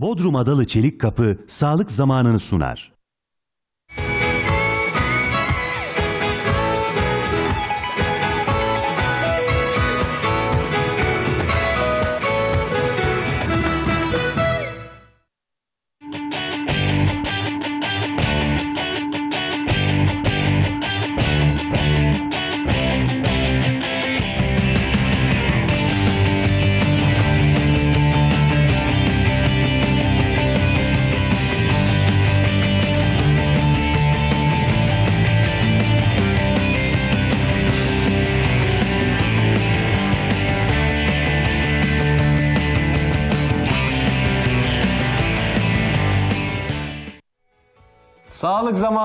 Bodrum Adalı Çelik Kapı sağlık zamanını sunar.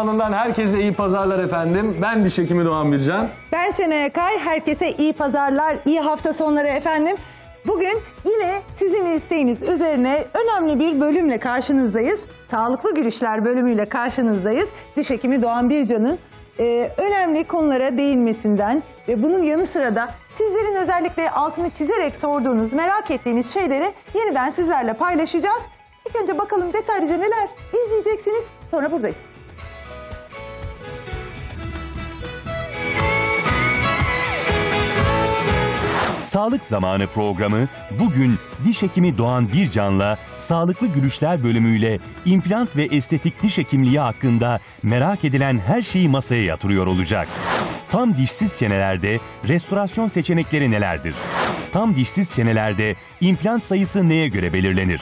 Sağlık zamanından herkese iyi pazarlar efendim. Ben diş hekimi Doğan Bircan. Ben Şenay Akay. Herkese iyi pazarlar, iyi hafta sonları efendim. Bugün yine sizin isteğiniz üzerine önemli bir bölümle karşınızdayız. Sağlıklı Gülüşler bölümüyle karşınızdayız. Diş hekimi Doğan Bircan'ın e, önemli konulara değinmesinden ve bunun yanı sıra da sizlerin özellikle altını çizerek sorduğunuz, merak ettiğiniz şeyleri yeniden sizlerle paylaşacağız. İlk önce bakalım detaylıca neler izleyeceksiniz. Sonra buradayız. Sağlık Zamanı programı bugün diş hekimi Doğan Bircan'la Sağlıklı Gülüşler bölümüyle implant ve estetik diş hekimliği hakkında merak edilen her şeyi masaya yatırıyor olacak. Tam dişsiz çenelerde restorasyon seçenekleri nelerdir? Tam dişsiz çenelerde implant sayısı neye göre belirlenir?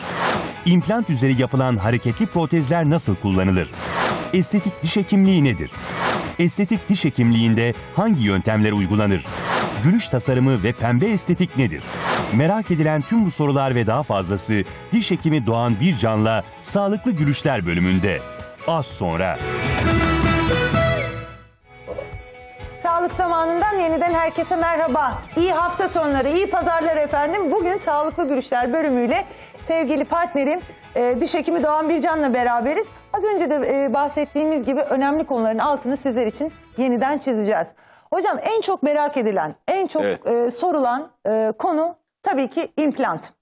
İmplant üzeri yapılan hareketli protezler nasıl kullanılır? Estetik diş hekimliği nedir? Estetik diş hekimliğinde hangi yöntemler uygulanır? Gülüş tasarımı ve pembe estetik nedir? Merak edilen tüm bu sorular ve daha fazlası diş hekimi Doğan Bircan'la Sağlıklı Gülüşler bölümünde. Az sonra. Sağlık zamanından yeniden herkese merhaba. İyi hafta sonları, iyi pazarlar efendim. Bugün Sağlıklı Gülüşler bölümüyle sevgili partnerim e, diş hekimi Doğan Bircan'la beraberiz. Az önce de e, bahsettiğimiz gibi önemli konuların altını sizler için yeniden çizeceğiz. Hocam en çok merak edilen, en çok Evet. e, sorulan e, konu tabii ki implant.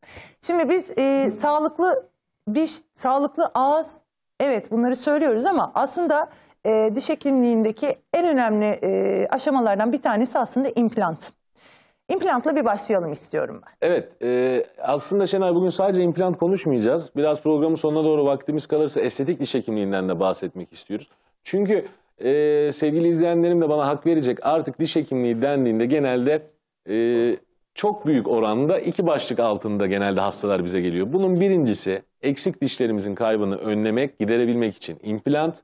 Şimdi biz e, sağlıklı diş, sağlıklı ağız, evet bunları söylüyoruz ama aslında e, diş hekimliğindeki en önemli e, aşamalardan bir tanesi aslında implant. İmplantla bir başlayalım istiyorum ben. Evet e, aslında Şenay bugün sadece implant konuşmayacağız. Biraz programın sonuna doğru vaktimiz kalırsa estetik diş hekimliğinden de bahsetmek istiyoruz. Çünkü e, sevgili izleyenlerim de bana hak verecek artık diş hekimliği dendiğinde genelde e, çok büyük oranda iki başlık altında genelde hastalar bize geliyor. Bunun birincisi eksik dişlerimizin kaybını önlemek, giderebilmek için implant.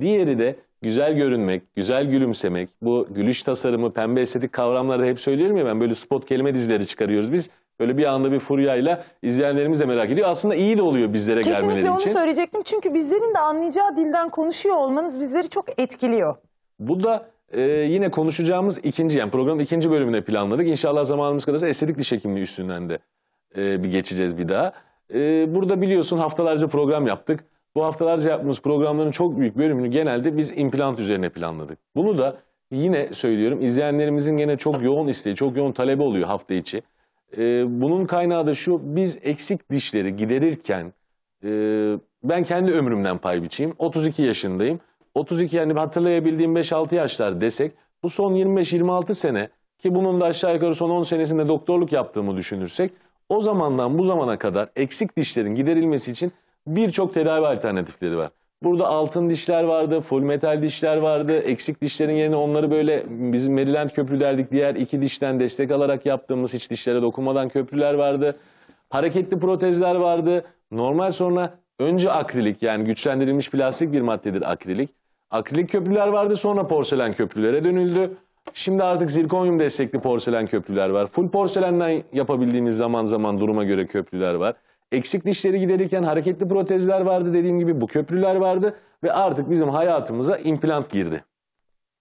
Diğeri de güzel görünmek, güzel gülümsemek, bu gülüş tasarımı, pembe estetik kavramları hep söylüyorum ya ben böyle spot kelime dizileri çıkarıyoruz biz. Böyle bir anda bir furyayla izleyenlerimiz de merak ediyor. Aslında iyi de oluyor bizlere Kesinlikle gelmeleri onu için. söyleyecektim çünkü bizlerin de anlayacağı dilden konuşuyor olmanız bizleri çok etkiliyor. Bu da e, yine konuşacağımız ikinci yani programın ikinci bölümüne planladık. İnşallah zamanımız kalırsa estetik diş hekimliği üstünden de e, bir geçeceğiz bir daha. E, burada biliyorsun haftalarca program yaptık. Bu haftalarca yaptığımız programların çok büyük bölümünü genelde biz implant üzerine planladık. Bunu da yine söylüyorum izleyenlerimizin yine çok yoğun isteği, çok yoğun talebi oluyor hafta içi. E, bunun kaynağı da şu biz eksik dişleri giderirken e, ben kendi ömrümden pay biçeyim. 32 yaşındayım. 32 yani hatırlayabildiğim 5-6 yaşlar desek bu son 25-26 sene ki bunun da aşağı yukarı son 10 senesinde doktorluk yaptığımı düşünürsek o zamandan bu zamana kadar eksik dişlerin giderilmesi için birçok tedavi alternatifleri var. Burada altın dişler vardı, full metal dişler vardı. Eksik dişlerin yerine onları böyle bizim Maryland köprü derdik diğer iki dişten destek alarak yaptığımız hiç dişlere dokunmadan köprüler vardı. Hareketli protezler vardı. Normal sonra önce akrilik yani güçlendirilmiş plastik bir maddedir akrilik. Akrilik köprüler vardı sonra porselen köprülere dönüldü. Şimdi artık zirkonyum destekli porselen köprüler var. Full porselenden yapabildiğimiz zaman zaman duruma göre köprüler var. Eksik dişleri giderirken hareketli protezler vardı dediğim gibi bu köprüler vardı ve artık bizim hayatımıza implant girdi.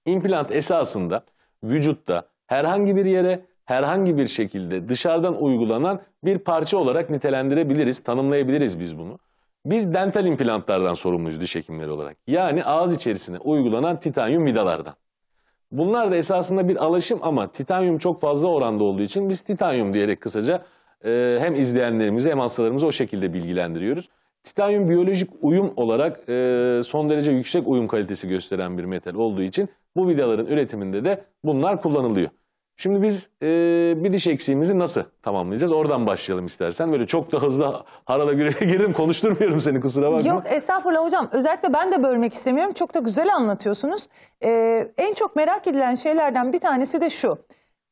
İmplant esasında vücutta herhangi bir yere herhangi bir şekilde dışarıdan uygulanan bir parça olarak nitelendirebiliriz, tanımlayabiliriz biz bunu. Biz dental implantlardan sorumluyuz diş hekimleri olarak. Yani ağız içerisine uygulanan titanyum vidalardan. Bunlar da esasında bir alaşım ama titanyum çok fazla oranda olduğu için biz titanyum diyerek kısaca e, hem izleyenlerimizi hem hastalarımızı o şekilde bilgilendiriyoruz. Titanyum biyolojik uyum olarak e, son derece yüksek uyum kalitesi gösteren bir metal olduğu için bu vidaların üretiminde de bunlar kullanılıyor. Şimdi biz e, bir diş eksiğimizi nasıl tamamlayacağız? Oradan başlayalım istersen. Böyle çok da hızlı harala güreğe girdim. Konuşturmuyorum seni kusura bakma. Yok estağfurullah hocam. Özellikle ben de bölmek istemiyorum. Çok da güzel anlatıyorsunuz. Ee, en çok merak edilen şeylerden bir tanesi de şu.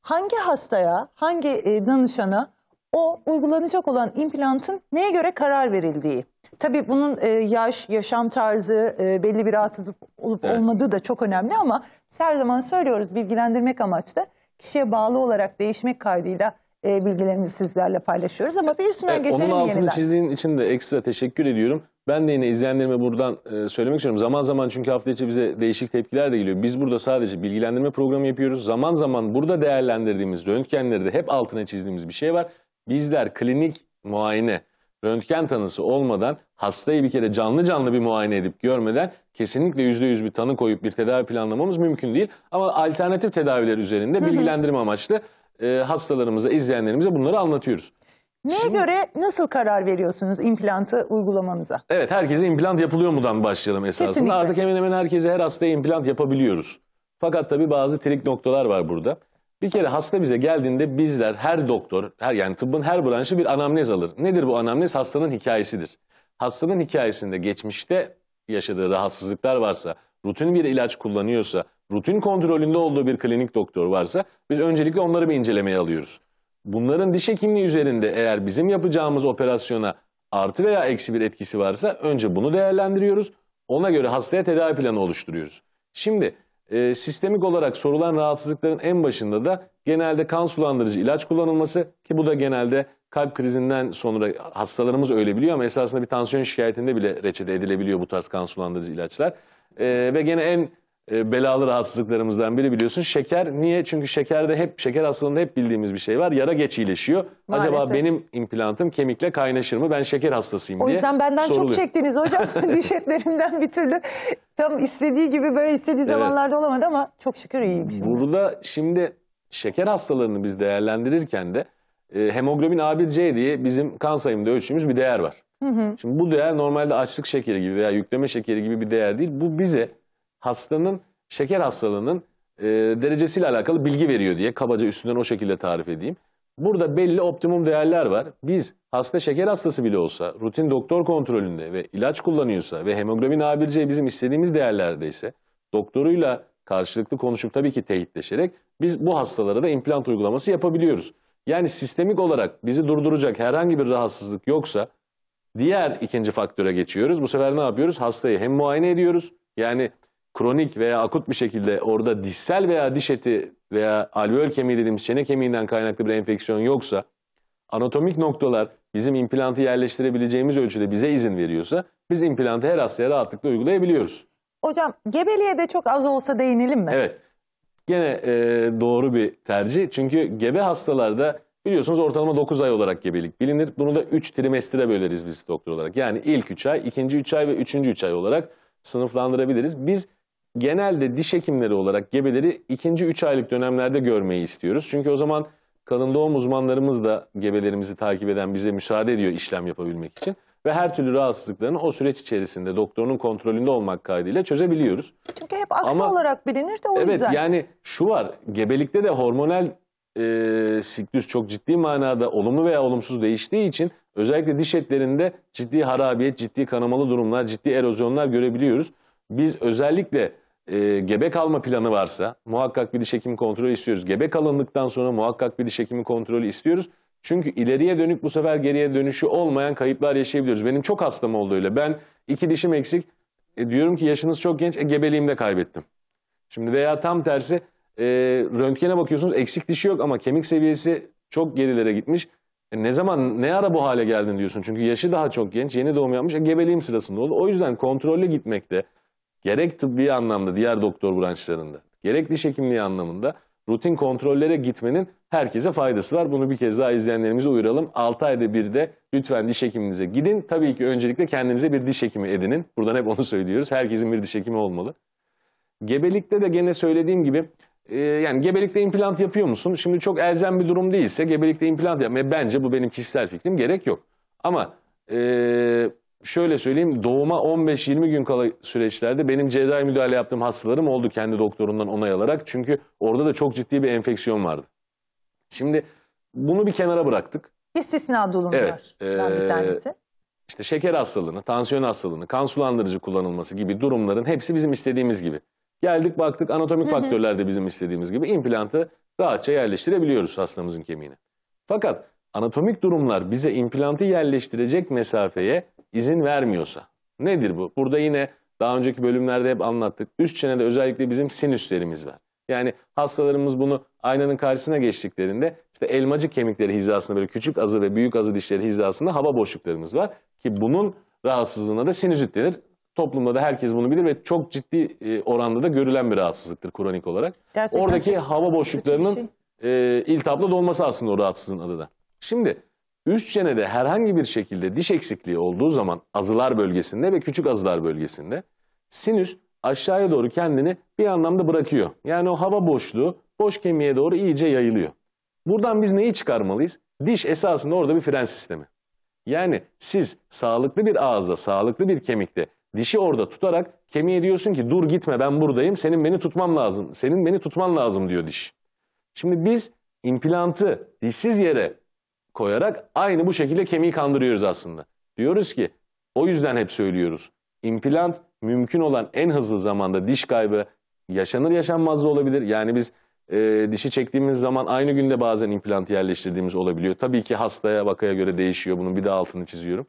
Hangi hastaya, hangi e, danışana o uygulanacak olan implantın neye göre karar verildiği. Tabii bunun e, yaş, yaşam tarzı, e, belli bir rahatsızlık olup Evet. olmadığı da çok önemli ama her zaman söylüyoruz bilgilendirmek amaçlı. Kişiye bağlı olarak değişmek kaydıyla e, bilgilerimizi sizlerle paylaşıyoruz ama bir üstünden Evet, geçelim onun altını yeniden. çizdiğin için de ekstra teşekkür ediyorum. Ben de yine izleyenlerime buradan e, söylemek istiyorum. Zaman zaman çünkü hafta içi bize değişik tepkiler de geliyor. Biz burada sadece bilgilendirme programı yapıyoruz. Zaman zaman burada değerlendirdiğimiz röntgenleri de hep altına çizdiğimiz bir şey var. Bizler klinik muayene, röntgen tanısı olmadan hastayı bir kere canlı canlı bir muayene edip görmeden kesinlikle %100 bir tanı koyup bir tedavi planlamamız mümkün değil. Ama alternatif tedaviler üzerinde bilgilendirme amaçlı e, hastalarımıza, izleyenlerimize bunları anlatıyoruz. Neye göre nasıl karar veriyorsunuz implantı uygulamanıza? Evet herkese implant yapılıyor mudan başlayalım esasında. Kesinlikle. Artık hemen hemen herkese her hastaya implant yapabiliyoruz. Fakat tabii bazı trik noktalar var burada. Bir kere hasta bize geldiğinde bizler her doktor, her yani tıbbın her branşı bir anamnez alır. Nedir bu anamnez? Hastanın hikayesidir. Hastanın hikayesinde geçmişte yaşadığı rahatsızlıklar varsa, rutin bir ilaç kullanıyorsa, rutin kontrolünde olduğu bir klinik doktor varsa biz öncelikle onları bir incelemeye alıyoruz. Bunların diş hekimliği üzerinde eğer bizim yapacağımız operasyona artı veya eksi bir etkisi varsa önce bunu değerlendiriyoruz. Ona göre hastaya tedavi planı oluşturuyoruz. Şimdi e, sistemik olarak sorulan rahatsızlıkların en başında da genelde kan sulandırıcı ilaç kullanılması ki bu da genelde kalp krizinden sonra hastalarımız öyle biliyor ama esasında bir tansiyon şikayetinde bile reçete edilebiliyor bu tarz kan sulandırıcı ilaçlar. E, ve gene en belalı rahatsızlıklarımızdan biri biliyorsun şeker. Niye? Çünkü şekerde hep şeker hastalığında hep bildiğimiz bir şey var. Yara geç iyileşiyor. Acaba Maalesef. benim implantım kemikle kaynaşır mı? Ben şeker hastasıyım O diye yüzden benden çok soruluyor. çektiniz hocam. Diş etlerimden bir türlü tam istediği gibi böyle istediği zamanlarda olamadı ama çok şükür iyiyim şimdi. Burada şimdi şeker hastalarını biz değerlendirirken de e, hemoglobin A1C diye bizim kan sayımında ölçtüğümüz bir değer var. Şimdi bu değer normalde açlık şekeri gibi veya yükleme şekeri gibi bir değer değil. Bu bize hastanın şeker hastalığının e, derecesiyle alakalı bilgi veriyor diye kabaca üstünden o şekilde tarif edeyim. Burada belli optimum değerler var. Biz hasta şeker hastası bile olsa rutin doktor kontrolünde ve ilaç kullanıyorsa ve hemoglobin A1C bizim istediğimiz değerlerdeyse doktoruyla karşılıklı konuşup tabii ki teyitleşerek biz bu hastalara da implant uygulaması yapabiliyoruz. Yani sistemik olarak bizi durduracak herhangi bir rahatsızlık yoksa diğer ikinci faktöre geçiyoruz. Bu sefer ne yapıyoruz? Hastayı hem muayene ediyoruz. Yani kronik veya akut bir şekilde orada dişsel veya diş eti veya alveol kemiği dediğimiz çene kemiğinden kaynaklı bir enfeksiyon yoksa anatomik noktalar bizim implantı yerleştirebileceğimiz ölçüde bize izin veriyorsa biz implantı her hastaya rahatlıkla uygulayabiliyoruz. Hocam gebeliğe de çok az olsa değinelim mi? Evet. Gene e, doğru bir tercih. Çünkü gebe hastalarda biliyorsunuz ortalama 9 ay olarak gebelik bilinir. Bunu da 3 trimestre böleriz biz doktor olarak. Yani ilk 3 ay, ikinci 3 ay ve üçüncü 3 ay olarak sınıflandırabiliriz. Biz genelde diş hekimleri olarak gebeleri ikinci 3 aylık dönemlerde görmeyi istiyoruz. Çünkü o zaman kadın doğum uzmanlarımız da gebelerimizi takip eden bize müsaade ediyor işlem yapabilmek için. Ve her türlü rahatsızlıklarını o süreç içerisinde doktorun kontrolünde olmak kaydıyla çözebiliyoruz. Çünkü hep aksi Ama- olarak bilinir de o Evet yüzden. yani şu var gebelikte de hormonal e, siklüs çok ciddi manada olumlu veya olumsuz değiştiği için özellikle diş etlerinde ciddi harabiyet, ciddi kanamalı durumlar, ciddi erozyonlar görebiliyoruz. Biz özellikle e, gebe kalma planı varsa muhakkak bir diş hekimi kontrolü istiyoruz. Gebe kalındıktan sonra muhakkak bir diş hekimi kontrolü istiyoruz. Çünkü ileriye dönük bu sefer geriye dönüşü olmayan kayıplar yaşayabiliyoruz. Benim çok hastam oldu öyle. Ben iki dişim eksik. E, diyorum ki yaşınız çok genç. E, gebeliğimde kaybettim. Şimdi veya tam tersi e, röntgene bakıyorsunuz eksik dişi yok ama kemik seviyesi çok gerilere gitmiş. E, ne zaman ne ara bu hale geldin diyorsun. Çünkü yaşı daha çok genç yeni doğum yapmış e, gebeliğim sırasında oldu. O yüzden kontrollü gitmekte gerek tıbbi anlamda diğer doktor branşlarında gerek diş hekimliği anlamında rutin kontrollere gitmenin herkese faydası var. Bunu bir kez daha izleyenlerimize uyaralım. 6 ayda bir de lütfen diş hekiminize gidin. Tabii ki öncelikle kendinize bir diş hekimi edinin. Buradan hep onu söylüyoruz. Herkesin bir diş hekimi olmalı. Gebelikte de gene söylediğim gibi e, yani gebelikte implant yapıyor musun? Şimdi çok elzem bir durum değilse gebelikte implant yapmaya bence bu benim kişisel fikrim gerek yok. Ama e, şöyle söyleyeyim doğuma 15-20 gün kala süreçlerde benim cerrahi müdahale yaptığım hastalarım oldu kendi doktorumdan onay alarak. Çünkü orada da çok ciddi bir enfeksiyon vardı. Şimdi bunu bir kenara bıraktık. İstisna durumlardan Evet, bir ee, tanesi. İşte şeker hastalığını, tansiyon hastalığını, kan sulandırıcı kullanılması gibi durumların hepsi bizim istediğimiz gibi. Geldik baktık anatomik faktörler de bizim istediğimiz gibi implantı rahatça yerleştirebiliyoruz hastamızın kemiğine. Fakat anatomik durumlar bize implantı yerleştirecek mesafeye izin vermiyorsa nedir bu? Burada yine daha önceki bölümlerde hep anlattık. Üst çenede özellikle bizim sinüslerimiz var. Yani hastalarımız bunu aynanın karşısına geçtiklerinde işte elmacık kemikleri hizasında böyle küçük azı ve büyük azı dişleri hizasında hava boşluklarımız var. Ki bunun rahatsızlığına da sinüzit denir. Toplumda da herkes bunu bilir ve çok ciddi e, oranda da görülen bir rahatsızlıktır kronik olarak. Gerçekten Oradaki hava boşluklarının şey. e, iltihapla dolması aslında o rahatsızlığın adı da. Şimdi üst çenede herhangi bir şekilde diş eksikliği olduğu zaman azılar bölgesinde ve küçük azılar bölgesinde sinüs aşağıya doğru kendini bir anlamda bırakıyor. Yani o hava boşluğu boş kemiğe doğru iyice yayılıyor. Buradan biz neyi çıkarmalıyız? Diş esasında orada bir fren sistemi. Yani siz sağlıklı bir ağızda, sağlıklı bir kemikte dişi orada tutarak kemiğe diyorsun ki dur gitme ben buradayım, senin beni tutman lazım, senin beni tutman lazım diyor diş. Şimdi biz implantı dişsiz yere koyarak aynı bu şekilde kemiği kandırıyoruz aslında. Diyoruz ki o yüzden hep söylüyoruz. İmplant mümkün olan en hızlı zamanda diş kaybı yaşanır yaşanmaz da olabilir. Yani biz e, dişi çektiğimiz zaman aynı günde bazen implantı yerleştirdiğimiz olabiliyor. Tabii ki hastaya vakaya göre değişiyor. Bunun bir de altını çiziyorum.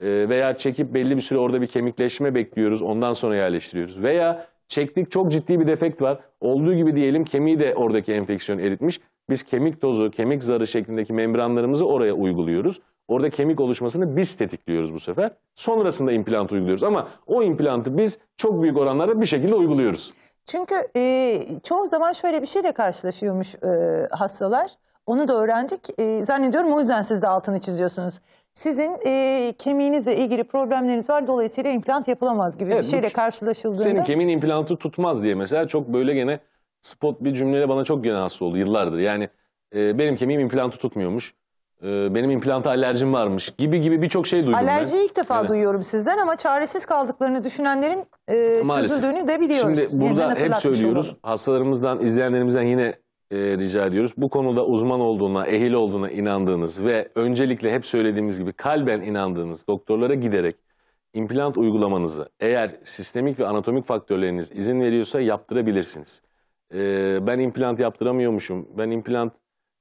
E, veya çekip belli bir süre orada bir kemikleşme bekliyoruz. Ondan sonra yerleştiriyoruz. Veya çektik çok ciddi bir defekt var. Olduğu gibi diyelim kemiği de oradaki enfeksiyon eritmiş. Biz kemik tozu, kemik zarı şeklindeki membranlarımızı oraya uyguluyoruz. Orada kemik oluşmasını biz tetikliyoruz bu sefer. Sonrasında implant uyguluyoruz. Ama o implantı biz çok büyük oranlarda bir şekilde uyguluyoruz. Çünkü e, çoğu zaman şöyle bir şeyle karşılaşıyormuş e, hastalar. Onu da öğrendik. E, zannediyorum o yüzden siz de altını çiziyorsunuz. Sizin e, kemiğinizle ilgili problemleriniz var. Dolayısıyla implant yapılamaz gibi Evet, bir şeyle karşılaşıldığında. Senin kemiğin implantı tutmaz diye mesela çok böyle gene spot bir cümleyle bana çok gene hasta oldu yıllardır. Yani e, benim kemiğim implantı tutmuyormuş. E, benim implanta alerjim varmış gibi gibi birçok şey duydum ben. Alerjiyi ilk defa Evet. duyuyorum sizden ama çaresiz kaldıklarını düşünenlerin e, Maalesef. çözüldüğünü de biliyoruz. Şimdi Yeniden burada hep hatırlatmış söylüyoruz. olalım. Hastalarımızdan, izleyenlerimizden yine e, rica ediyoruz. Bu konuda uzman olduğuna, ehil olduğuna inandığınız ve öncelikle hep söylediğimiz gibi kalben inandığınız doktorlara giderek implant uygulamanızı eğer sistemik ve anatomik faktörleriniz izin veriyorsa yaptırabilirsiniz. E, ben implant yaptıramıyormuşum, ben implant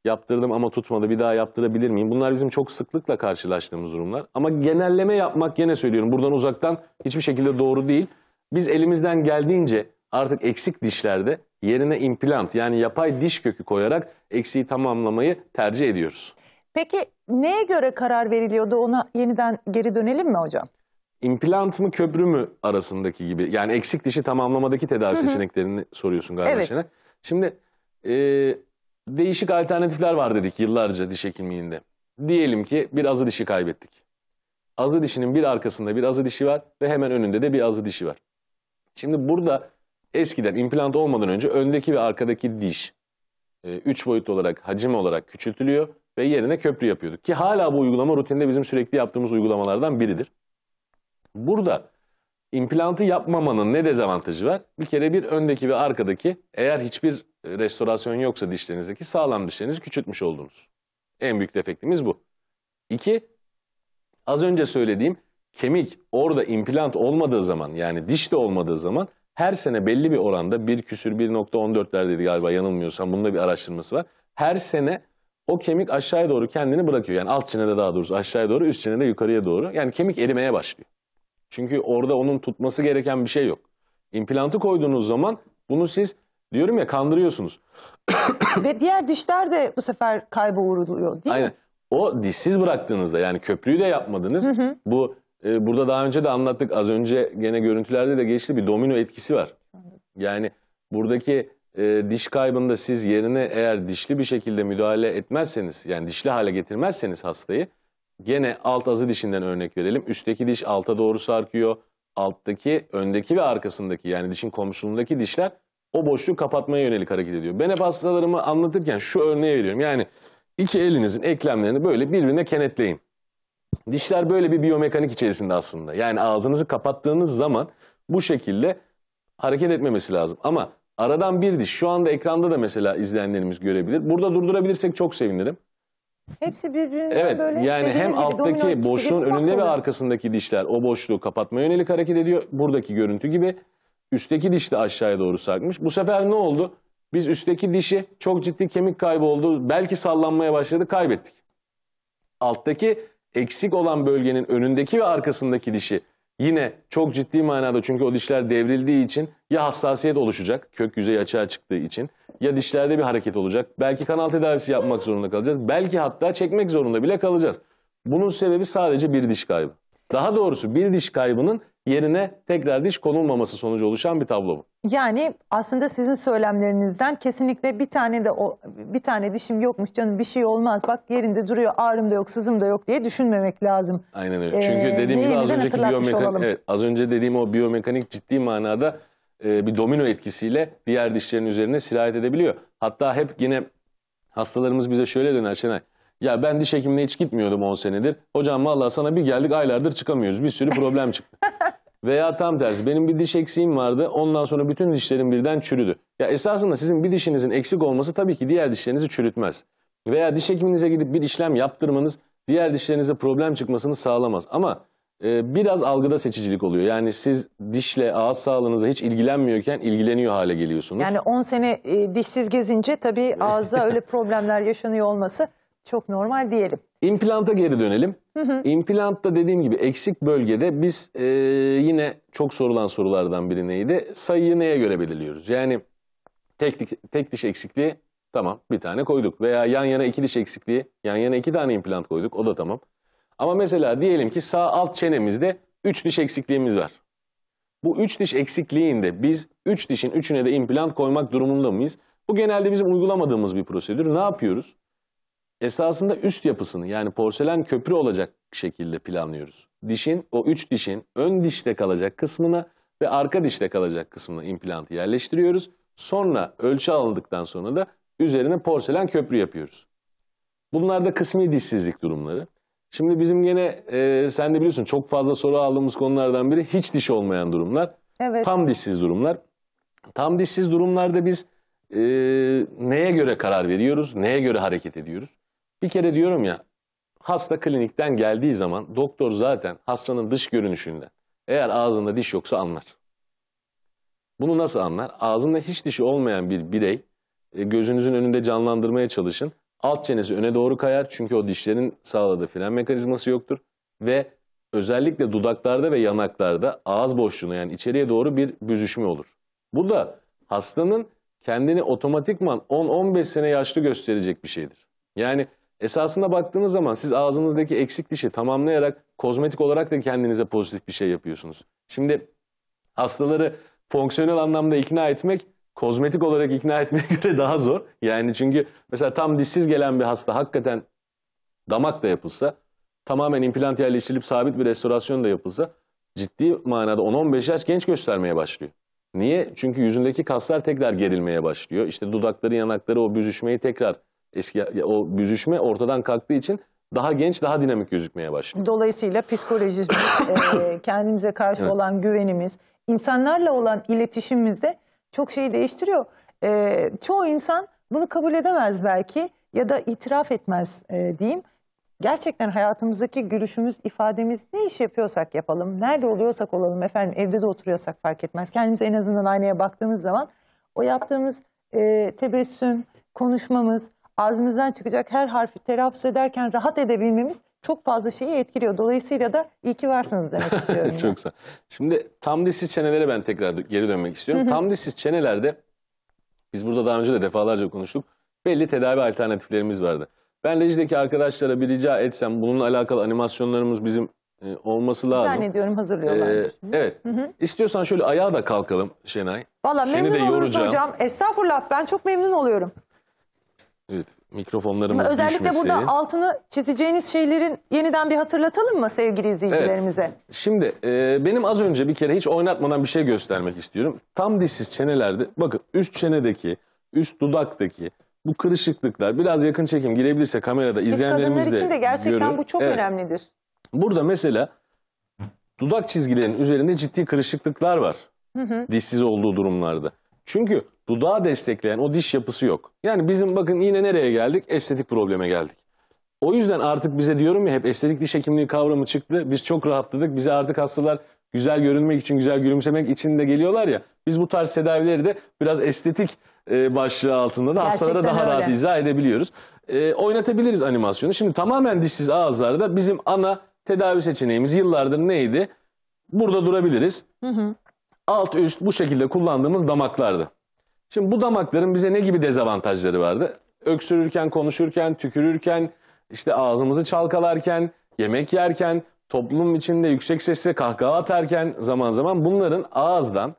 yaptırdım ama tutmadı bir daha yaptırabilir miyim? Bunlar bizim çok sıklıkla karşılaştığımız durumlar. Ama genelleme yapmak gene söylüyorum buradan uzaktan hiçbir şekilde doğru değil. Biz elimizden geldiğince artık eksik dişlerde yerine implant yani yapay diş kökü koyarak eksiği tamamlamayı tercih ediyoruz. Peki neye göre karar veriliyordu ona yeniden geri dönelim mi hocam? İmplant mı köprü mü arasındaki gibi yani eksik dişi tamamlamadaki tedavi seçeneklerini soruyorsun galiba Evet. Şener. Şimdi e, değişik alternatifler var dedik yıllarca diş hekimliğinde. Diyelim ki bir azı dişi kaybettik. Azı dişinin bir arkasında bir azı dişi var ve hemen önünde de bir azı dişi var. Şimdi burada eskiden implant olmadan önce öndeki ve arkadaki diş e, üç boyutlu olarak hacim olarak küçültülüyor ve yerine köprü yapıyorduk. Ki hala bu uygulama rutinde bizim sürekli yaptığımız uygulamalardan biridir. Burada implantı yapmamanın ne dezavantajı var? Bir kere bir öndeki ve arkadaki eğer hiçbir e, restorasyon yoksa dişlerinizdeki sağlam dişlerinizi küçültmüş oldunuz. En büyük defektimiz bu. İki, az önce söylediğim kemik orada implant olmadığı zaman yani diş de olmadığı zaman her sene belli bir oranda bir küsür 1.14'ler dedi galiba yanılmıyorsam bunun da bir araştırması var. Her sene o kemik aşağıya doğru kendini bırakıyor. Yani alt çenede daha doğrusu aşağıya doğru üst çenede yukarıya doğru. Yani kemik erimeye başlıyor. Çünkü orada onun tutması gereken bir şey yok. İmplantı koyduğunuz zaman bunu siz diyorum ya kandırıyorsunuz. Ve diğer dişler de bu sefer kayba uğruluyor değil mi? Aynen. O dişsiz bıraktığınızda yani köprüyü de yapmadınız. Bu e, burada daha önce de anlattık. Az önce gene görüntülerde de geçti bir domino etkisi var. Yani buradaki e, diş kaybında siz yerine eğer dişli bir şekilde müdahale etmezseniz yani dişli hale getirmezseniz hastayı gene alt azı dişinden örnek verelim. Üstteki diş alta doğru sarkıyor. Alttaki, öndeki ve arkasındaki yani dişin komşuluğundaki dişler o boşluğu kapatmaya yönelik hareket ediyor. Ben hep hastalarımı anlatırken şu örneği veriyorum. Yani iki elinizin eklemlerini böyle birbirine kenetleyin. Dişler böyle bir biyomekanik içerisinde aslında. Yani ağzınızı kapattığınız zaman bu şekilde hareket etmemesi lazım. Ama aradan bir diş şu anda ekranda da mesela izleyenlerimiz görebilir. Burada durdurabilirsek çok sevinirim. Hepsi birbirinden Evet böyle yani hem gibi alttaki boşluğun önünde ve arkasındaki dişler o boşluğu kapatmaya yönelik hareket ediyor. Buradaki görüntü gibi üstteki diş de aşağıya doğru sarkmış. Bu sefer ne oldu? Biz üstteki dişi çok ciddi kemik kaybı oldu. Belki sallanmaya başladı kaybettik. Alttaki eksik olan bölgenin önündeki ve arkasındaki dişi yine çok ciddi manada çünkü o dişler devrildiği için ya hassasiyet oluşacak kök yüzeyi açığa çıktığı için ya dişlerde bir hareket olacak. Belki kanal tedavisi yapmak zorunda kalacağız. Belki hatta çekmek zorunda bile kalacağız. Bunun sebebi sadece bir diş kaybı. Daha doğrusu bir diş kaybının yerine tekrar diş konulmaması sonucu oluşan bir tablo bu. Yani aslında sizin söylemlerinizden kesinlikle bir tane de o bir tane dişim yokmuş canım bir şey olmaz bak yerinde duruyor ağrım da yok sızım da yok diye düşünmemek lazım. Aynen öyle. Ee, Çünkü dediğim gibi az önceki biyomekanik evet, az önce dediğim o biyomekanik ciddi manada e, bir domino etkisiyle diğer dişlerin üzerine sirayet edebiliyor. Hatta hep yine hastalarımız bize şöyle döner Şenay. Ya ben diş hekimine hiç gitmiyordum 10 senedir. Hocam vallahi sana bir geldik aylardır çıkamıyoruz. Bir sürü problem çıktı. Veya tam tersi benim bir diş eksiğim vardı. Ondan sonra bütün dişlerim birden çürüdü. Ya esasında sizin bir dişinizin eksik olması tabii ki diğer dişlerinizi çürütmez. Veya diş hekiminize gidip bir işlem yaptırmanız diğer dişlerinize problem çıkmasını sağlamaz. Ama e, biraz algıda seçicilik oluyor. Yani siz dişle ağız sağlığınıza hiç ilgilenmiyorken ilgileniyor hale geliyorsunuz. Yani 10 sene e, dişsiz gezince tabii ağızda öyle problemler yaşanıyor olması çok normal diyelim. İmplanta geri dönelim. İmplantta dediğim gibi eksik bölgede biz e, yine çok sorulan sorulardan biri neydi? Sayıyı neye göre belirliyoruz? Yani tek, tek diş eksikliği tamam bir tane koyduk. Veya yan yana iki diş eksikliği yan yana iki tane implant koyduk o da tamam. Ama mesela diyelim ki sağ alt çenemizde üç diş eksikliğimiz var. Bu üç diş eksikliğinde biz üç dişin üçüne de implant koymak durumunda mıyız? Bu genelde bizim uygulamadığımız bir prosedür. Ne yapıyoruz? esasında üst yapısını yani porselen köprü olacak şekilde planlıyoruz. Dişin o üç dişin ön dişte kalacak kısmına ve arka dişte kalacak kısmına implantı yerleştiriyoruz. Sonra ölçü alındıktan sonra da üzerine porselen köprü yapıyoruz. Bunlar da kısmi dişsizlik durumları. Şimdi bizim gene e, sen de biliyorsun çok fazla soru aldığımız konulardan biri hiç diş olmayan durumlar. Evet. Tam dişsiz durumlar. Tam dişsiz durumlarda biz e, neye göre karar veriyoruz, neye göre hareket ediyoruz? Bir kere diyorum ya, hasta klinikten geldiği zaman doktor zaten hastanın dış görünüşünden eğer ağzında diş yoksa anlar. Bunu nasıl anlar? Ağzında hiç dişi olmayan bir birey e, gözünüzün önünde canlandırmaya çalışın. Alt çenesi öne doğru kayar çünkü o dişlerin sağladığı fren mekanizması yoktur. Ve özellikle dudaklarda ve yanaklarda ağız boşluğuna yani içeriye doğru bir büzüşme olur. Bu da hastanın kendini otomatikman 10-15 sene yaşlı gösterecek bir şeydir. Yani esasında baktığınız zaman siz ağzınızdaki eksik dişi tamamlayarak kozmetik olarak da kendinize pozitif bir şey yapıyorsunuz. Şimdi hastaları fonksiyonel anlamda ikna etmek kozmetik olarak ikna etmeye göre daha zor. Yani çünkü mesela tam dişsiz gelen bir hasta hakikaten damak da yapılsa tamamen implant yerleştirilip sabit bir restorasyon da yapılsa ciddi manada 10-15 yaş genç göstermeye başlıyor. Niye? Çünkü yüzündeki kaslar tekrar gerilmeye başlıyor. İşte dudakları, yanakları o büzüşmeyi tekrar eski o büzüşme ortadan kalktığı için daha genç, daha dinamik gözükmeye başlıyor. Dolayısıyla psikolojimiz, e, kendimize karşı Evet. olan güvenimiz, insanlarla olan iletişimimizde çok şeyi değiştiriyor. E, çoğu insan bunu kabul edemez belki ya da itiraf etmez e, diyeyim. Gerçekten hayatımızdaki gülüşümüz, ifademiz ne iş yapıyorsak yapalım, nerede oluyorsak olalım efendim, evde de oturuyorsak fark etmez. Kendimize en azından aynaya baktığımız zaman o yaptığımız e, tebessüm, konuşmamız, ağzımızdan çıkacak her harfi telaffuz ederken rahat edebilmemiz çok fazla şeyi etkiliyor. Dolayısıyla da iyi ki varsınız demek istiyorum. Çok sağ. Şimdi tam dişsiz çenelere ben tekrar geri dönmek istiyorum. Tam dişsiz çenelerde biz burada daha önce de defalarca konuştuk. Belli tedavi alternatiflerimiz vardı. Ben rejideki arkadaşlara bir rica etsem bununla alakalı animasyonlarımız bizim e, olması lazım. Zannediyorum Ee, hazırlıyorlar. evet. İstiyorsan şöyle ayağa da kalkalım Şenay. Valla memnun oluruz yoracağım. hocam. Estağfurullah ben çok memnun oluyorum. Evet. Şimdi Mikrofonlarımız özellikle düşmesin. burada altını çizeceğiniz şeylerin yeniden bir hatırlatalım mı sevgili izleyicilerimize? Şimdi e, benim az önce bir kere hiç oynatmadan bir şey göstermek istiyorum. Tam dişsiz çenelerde bakın üst çenedeki, üst dudaktaki bu kırışıklıklar biraz yakın çekim girebilirse kamerada Biz izleyenlerimiz de için de gerçekten görür. bu çok Evet. önemlidir. Burada mesela dudak çizgilerinin üzerinde ciddi kırışıklıklar var. Dişsiz olduğu durumlarda. Çünkü dudağı destekleyen o diş yapısı yok. Yani bizim bakın yine nereye geldik? Estetik probleme geldik. O yüzden artık bize diyorum ya hep estetik diş hekimliği kavramı çıktı. Biz çok rahatladık. Bize artık hastalar güzel görünmek için, güzel gülümsemek için de geliyorlar ya. Biz bu tarz tedavileri de biraz estetik e, başlığı altında da hastalara Gerçekten daha rahat öyle. izah edebiliyoruz. E, oynatabiliriz animasyonu. Şimdi tamamen dişsiz ağızlarda bizim ana tedavi seçeneğimiz yıllardır neydi? Burada durabiliriz. Alt üst bu şekilde kullandığımız damaklardı. Şimdi bu damakların bize ne gibi dezavantajları vardı? Öksürürken, konuşurken, tükürürken, işte ağzımızı çalkalarken, yemek yerken, toplum içinde yüksek sesle kahkaha atarken zaman zaman bunların ağızdan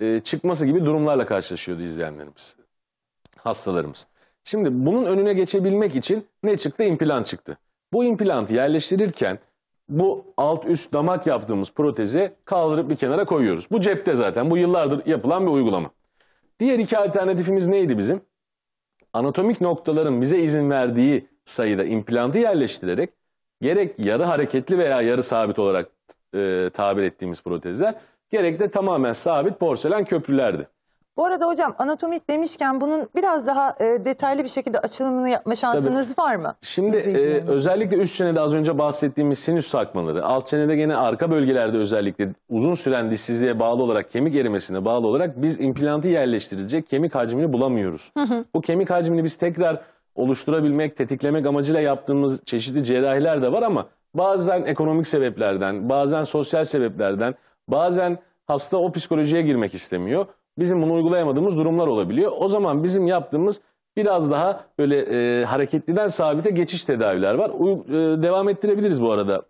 e, çıkması gibi durumlarla karşılaşıyordu izleyenlerimiz, hastalarımız. Şimdi bunun önüne geçebilmek için ne çıktı? İmplant çıktı. Bu implantı yerleştirirken bu alt üst damak yaptığımız protezi kaldırıp bir kenara koyuyoruz. Bu cepte zaten. Bu yıllardır yapılan bir uygulama. Diğer iki alternatifimiz neydi bizim? Anatomik noktaların bize izin verdiği sayıda implantı yerleştirerek gerek yarı hareketli veya yarı sabit olarak e, tabir ettiğimiz protezler gerek de tamamen sabit porselen köprülerdi. Bu arada hocam anatomik demişken bunun biraz daha e, detaylı bir şekilde açılımını yapma şansınız var mı? Şimdi e, özellikle üst çenede az önce bahsettiğimiz sinüs sarkmaları, alt çenede gene arka bölgelerde özellikle uzun süren dişsizliğe bağlı olarak, kemik erimesine bağlı olarak biz implantı yerleştirilecek kemik hacmini bulamıyoruz. Bu kemik hacmini biz tekrar oluşturabilmek, tetiklemek amacıyla yaptığımız çeşitli cerrahiler de var ama bazen ekonomik sebeplerden, bazen sosyal sebeplerden, bazen hasta o psikolojiye girmek istemiyor. Bizim bunu uygulayamadığımız durumlar olabiliyor. O zaman bizim yaptığımız biraz daha böyle e, hareketliden sabite geçiş tedaviler var. Uy- e, devam ettirebiliriz bu arada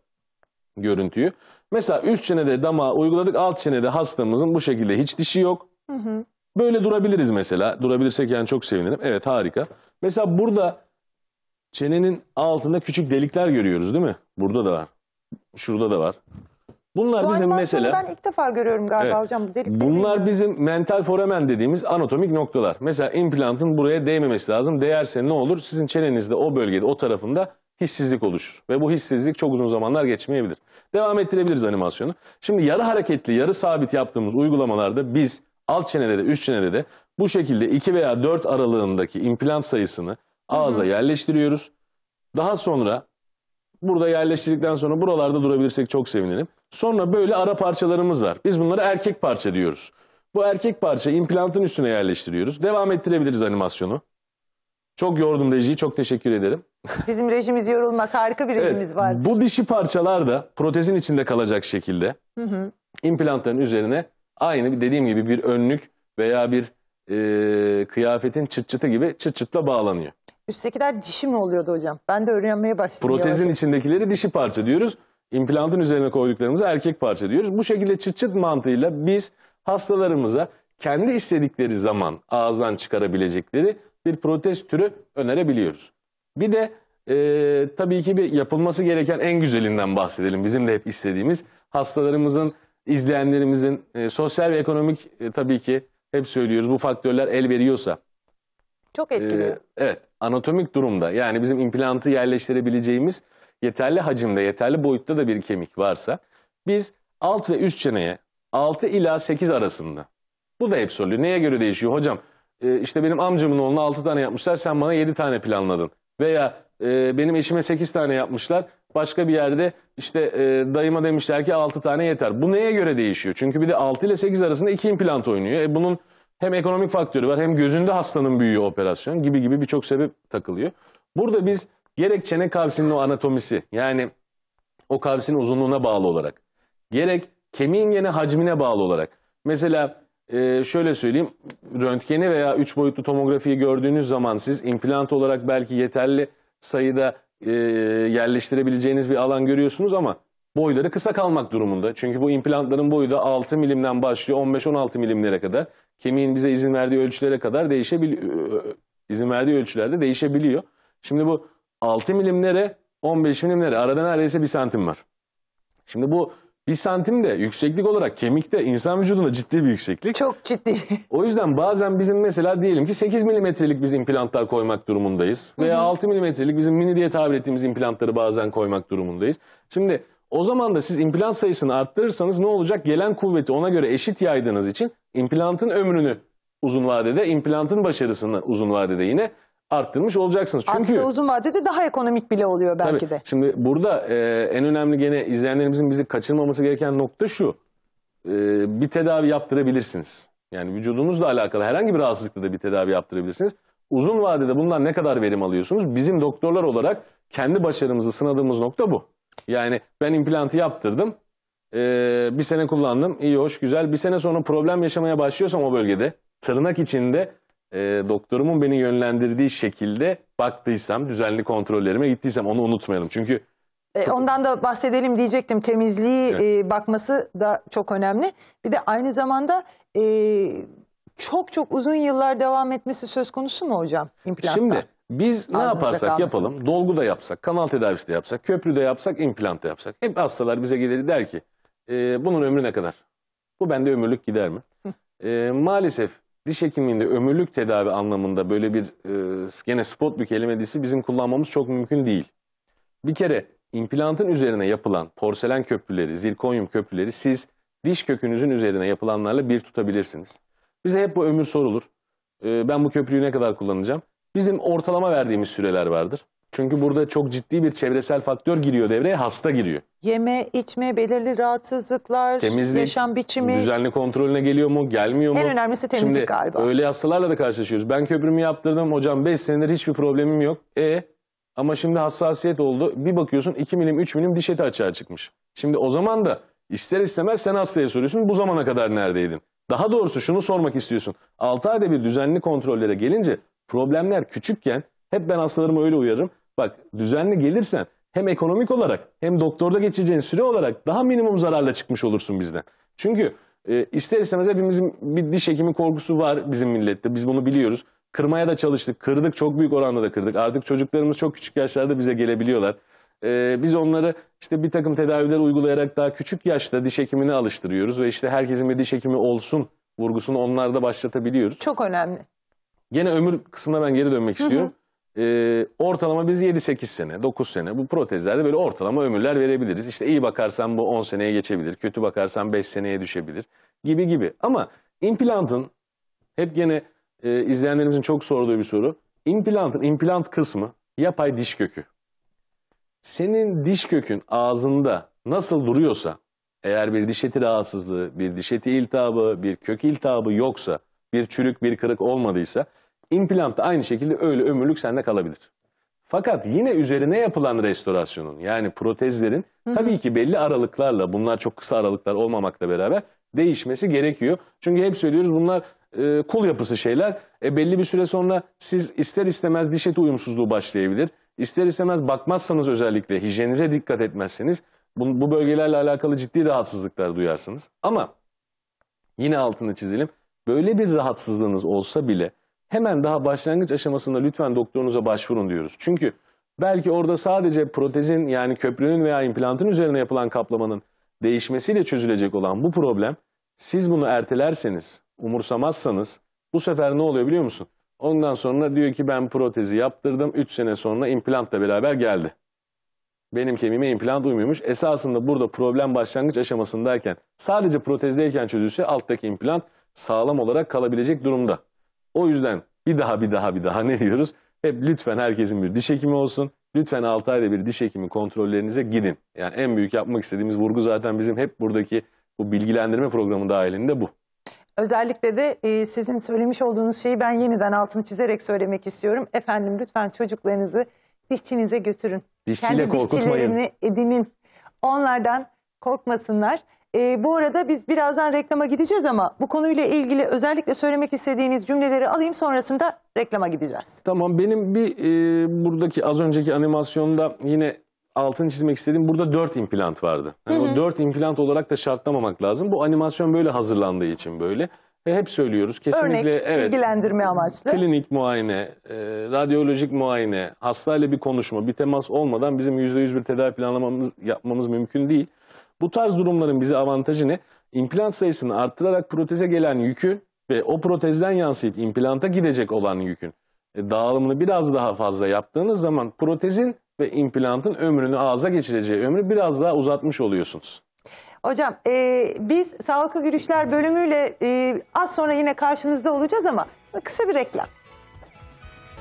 görüntüyü. Mesela üst çenede damağı uyguladık, alt çenede hastamızın bu şekilde hiç dişi yok. Böyle durabiliriz mesela. Durabilirsek yani çok sevinirim. Evet harika. Mesela burada çenenin altında küçük delikler görüyoruz değil mi? Burada da var. Şurada da var. Bunlar Bu bizim mesela... ben ilk defa görüyorum galiba Evet. hocam. Bu delikleri Bunlar bizim mental foramen dediğimiz anatomik noktalar. Mesela implantın buraya değmemesi lazım. Değerse ne olur? Sizin çenenizde o bölgede o tarafında hissizlik oluşur. Ve bu hissizlik çok uzun zamanlar geçmeyebilir. Devam ettirebiliriz animasyonu. Şimdi yarı hareketli, yarı sabit yaptığımız uygulamalarda biz alt çenede de üst çenede de bu şekilde 2 veya 4 aralığındaki implant sayısını ağza yerleştiriyoruz. Daha sonra Burada yerleştirdikten sonra buralarda durabilirsek çok sevinirim. Sonra böyle ara parçalarımız var. Biz bunlara erkek parça diyoruz. Bu erkek parça implantın üstüne yerleştiriyoruz. Devam ettirebiliriz animasyonu. Çok yordum rejiyi. Çok teşekkür ederim. Bizim rejimiz yorulmaz. Harika bir rejimiz Evet, var. Bu dişi parçalar da protezin içinde kalacak şekilde implantların üzerine aynı dediğim gibi bir önlük veya bir e, kıyafetin çıt çıtı gibi çıt çıtla bağlanıyor. Üsttekiler dişi mi oluyordu hocam? Ben de öğrenmeye başladım. Protezin yavaş. içindekileri dişi parça diyoruz. İmplantın üzerine koyduklarımıza erkek parça diyoruz. Bu şekilde çıt çıt mantığıyla biz hastalarımıza kendi istedikleri zaman ağızdan çıkarabilecekleri bir protez türü önerebiliyoruz. Bir de e, tabii ki bir yapılması gereken en güzelinden bahsedelim. Bizim de hep istediğimiz hastalarımızın, izleyenlerimizin e, sosyal ve ekonomik e, tabii ki hep söylüyoruz bu faktörler el veriyorsa Çok etkiliyor. ee, evet, anatomik durumda yani bizim implantı yerleştirebileceğimiz yeterli hacimde, yeterli boyutta da bir kemik varsa biz alt ve üst çeneye 6 ila 8 arasında. Bu da hep soruluyor. Neye göre değişiyor? Hocam e, işte benim amcamın oğluna 6 tane yapmışlar sen bana 7 tane planladın. Veya e, benim eşime 8 tane yapmışlar. Başka bir yerde işte e, dayıma demişler ki 6 tane yeter. Bu neye göre değişiyor? Çünkü bir de 6 ile 8 arasında 2 implant oynuyor. E, bunun hem ekonomik faktörü var hem gözünde hastanın büyüğü operasyon gibi gibi birçok sebep takılıyor. Burada biz gerek çene kavsinin o anatomisi yani o kavsinin uzunluğuna bağlı olarak gerek kemiğin yine hacmine bağlı olarak mesela e, şöyle söyleyeyim röntgeni veya 3 boyutlu tomografiyi gördüğünüz zaman siz implant olarak belki yeterli sayıda e, yerleştirebileceğiniz bir alan görüyorsunuz ama boyları kısa kalmak durumunda. Çünkü bu implantların boyu da 6 milimden başlıyor 15-16 milimlere kadar. Kemiğin bize izin verdiği ölçülere kadar değişebiliyor. izin verdiği ölçülerde değişebiliyor. Şimdi bu 6 milimlere 15 milimlere arada neredeyse bir santim var. Şimdi bu bir santim de yükseklik olarak kemikte insan vücudunda ciddi bir yükseklik. Çok ciddi. O yüzden bazen bizim mesela diyelim ki 8 milimetrelik biz implantlar koymak durumundayız. Veya 6 milimetrelik bizim mini diye tabir ettiğimiz implantları bazen koymak durumundayız. Şimdi O zaman da siz implant sayısını arttırırsanız ne olacak? Gelen kuvveti ona göre eşit yaydığınız için implantın ömrünü uzun vadede, implantın başarısını uzun vadede yine arttırmış olacaksınız. Çünkü Aslında uzun vadede daha ekonomik bile oluyor belki Tabii. de. Şimdi burada e, en önemli gene izleyenlerimizin bizi kaçırmaması gereken nokta şu. E, bir tedavi yaptırabilirsiniz. Yani vücudunuzla alakalı herhangi bir rahatsızlıkta da bir tedavi yaptırabilirsiniz. Uzun vadede bundan ne kadar verim alıyorsunuz? Bizim doktorlar olarak kendi başarımızı sınadığımız nokta bu. Yani ben implantı yaptırdım. e, bir sene kullandım. iyi hoş, güzel. Bir sene sonra problem yaşamaya başlıyorsam o bölgede tırnak içinde e, doktorumun beni yönlendirdiği şekilde baktıysam, düzenli kontrollerime gittiysem onu unutmayalım. Çünkü E, ondan da bahsedelim diyecektim. Temizliği Evet. e, bakması da çok önemli. Bir de aynı zamanda e, çok çok uzun yıllar devam etmesi söz konusu mu hocam implantta? Şimdi biz ne Ağzınıza yaparsak kalmasın. yapalım, dolgu da yapsak, kanal tedavisi de yapsak, köprü de yapsak, implant da yapsak. Hep hastalar bize gelir der ki, "E, bunun ömrü ne kadar? Bu bende ömürlük gider mi? E, maalesef diş hekimliğinde ömürlük tedavi anlamında böyle bir e, gene spot bir kelime dizisi bizim kullanmamız çok mümkün değil. Bir kere implantın üzerine yapılan porselen köprüleri, zirkonyum köprüleri siz diş kökünüzün üzerine yapılanlarla bir tutabilirsiniz. Bize hep bu ömür sorulur. Ee, ben bu köprüyü ne kadar kullanacağım? Bizim ortalama verdiğimiz süreler vardır. Çünkü burada çok ciddi bir çevresel faktör giriyor devreye, hasta giriyor. Yeme, içme, belirli rahatsızlıklar, Temizlik, yaşam biçimi. düzenli kontrolüne geliyor mu, gelmiyor mu? En önemlisi temizlik Şimdi, galiba. Öyle hastalarla da karşılaşıyoruz. Ben köprümü yaptırdım hocam 5 senedir hiçbir problemim yok. E ama şimdi hassasiyet oldu. Bir bakıyorsun 2 milim 3 milim diş eti açığa çıkmış. Şimdi o zaman da ister istemez sen hastaya soruyorsun bu zamana kadar neredeydin? Daha doğrusu şunu sormak istiyorsun. 6 ayda bir düzenli kontrollere gelince problemler küçükken hep ben hastalarımı öyle uyarırım. Bak düzenli gelirsen hem ekonomik olarak hem doktorda geçireceğin süre olarak daha minimum zararla çıkmış olursun bizden. Çünkü e, ister istemez hepimizin bir diş hekimi korkusu var bizim millette. Biz bunu biliyoruz. Kırmaya da çalıştık. Kırdık. Çok büyük oranda da kırdık. Artık çocuklarımız çok küçük yaşlarda bize gelebiliyorlar. E, biz onları işte bir takım tedaviler uygulayarak daha küçük yaşta diş hekimine alıştırıyoruz. Ve işte herkesin bir diş hekimi olsun vurgusunu onlarda başlatabiliyoruz. Çok önemli. Gene ömür kısmına ben geri dönmek istiyorum. Ee, ortalama biz 7-8 sene, 9 sene bu protezlerde böyle ortalama ömürler verebiliriz. İşte iyi bakarsan bu 10 seneye geçebilir, kötü bakarsan 5 seneye düşebilir gibi gibi. Ama implantın hep gene e, izleyenlerimizin çok sorduğu bir soru. İmplantın implant kısmı yapay diş kökü. Senin diş kökün ağzında nasıl duruyorsa eğer bir diş eti rahatsızlığı, bir diş eti iltihabı, bir kök iltihabı yoksa, bir çürük, bir kırık olmadıysa implant da aynı şekilde öyle ömürlük sende kalabilir. Fakat yine üzerine yapılan restorasyonun yani protezlerin tabii ki belli aralıklarla bunlar çok kısa aralıklar olmamakla beraber değişmesi gerekiyor. Çünkü hep söylüyoruz bunlar e, kul yapısı şeyler. E, belli bir süre sonra siz ister istemez diş eti uyumsuzluğu başlayabilir. İster istemez bakmazsanız özellikle hijyenize dikkat etmezseniz bu, bu bölgelerle alakalı ciddi rahatsızlıklar duyarsınız. Ama yine altını çizelim. Böyle bir rahatsızlığınız olsa bile hemen daha başlangıç aşamasında lütfen doktorunuza başvurun diyoruz. Çünkü belki orada sadece protezin yani köprünün veya implantın üzerine yapılan kaplamanın değişmesiyle çözülecek olan bu problem siz bunu ertelerseniz, umursamazsanız bu sefer ne oluyor biliyor musun? Ondan sonra diyor ki ben protezi yaptırdım 3 sene sonra implantla beraber geldi. Benim kemiğime implant uymuyormuş. Esasında burada problem başlangıç aşamasındayken sadece protezdeyken çözülse alttaki implant sağlam olarak kalabilecek durumda. O yüzden bir daha bir daha bir daha ne diyoruz? Hep lütfen herkesin bir diş hekimi olsun. Lütfen 6 ayda bir diş hekimi kontrollerinize gidin. Yani en büyük yapmak istediğimiz vurgu zaten bizim hep buradaki bu bilgilendirme programı dahilinde bu. Özellikle de e, sizin söylemiş olduğunuz şeyi ben yeniden altını çizerek söylemek istiyorum. Efendim lütfen çocuklarınızı dişçinize götürün. Dişçiyle Kendi korkutmayın. edinin. Onlardan korkmasınlar. E, bu arada biz birazdan reklama gideceğiz ama bu konuyla ilgili özellikle söylemek istediğiniz cümleleri alayım sonrasında reklama gideceğiz. Tamam benim bir e, buradaki az önceki animasyonda yine altını çizmek istediğim burada 4 implant vardı. Yani o 4 implant olarak da şartlamamak lazım. Bu animasyon böyle hazırlandığı için böyle. Ve hep söylüyoruz kesinlikle Örnek, evet. bilgilendirme amaçlı. Klinik muayene, e, radyolojik muayene, hastayla bir konuşma, bir temas olmadan bizim %100 bir tedavi planlamamız yapmamız mümkün değil. Bu tarz durumların bize avantajı ne? İmplant sayısını arttırarak proteze gelen yükü ve o protezden yansıyıp implanta gidecek olan yükün e, dağılımını biraz daha fazla yaptığınız zaman protezin ve implantın ömrünü ağza geçireceği ömrü biraz daha uzatmış oluyorsunuz. Hocam e, biz Sağlıklı Gülüşler bölümüyle e, az sonra yine karşınızda olacağız ama kısa bir reklam.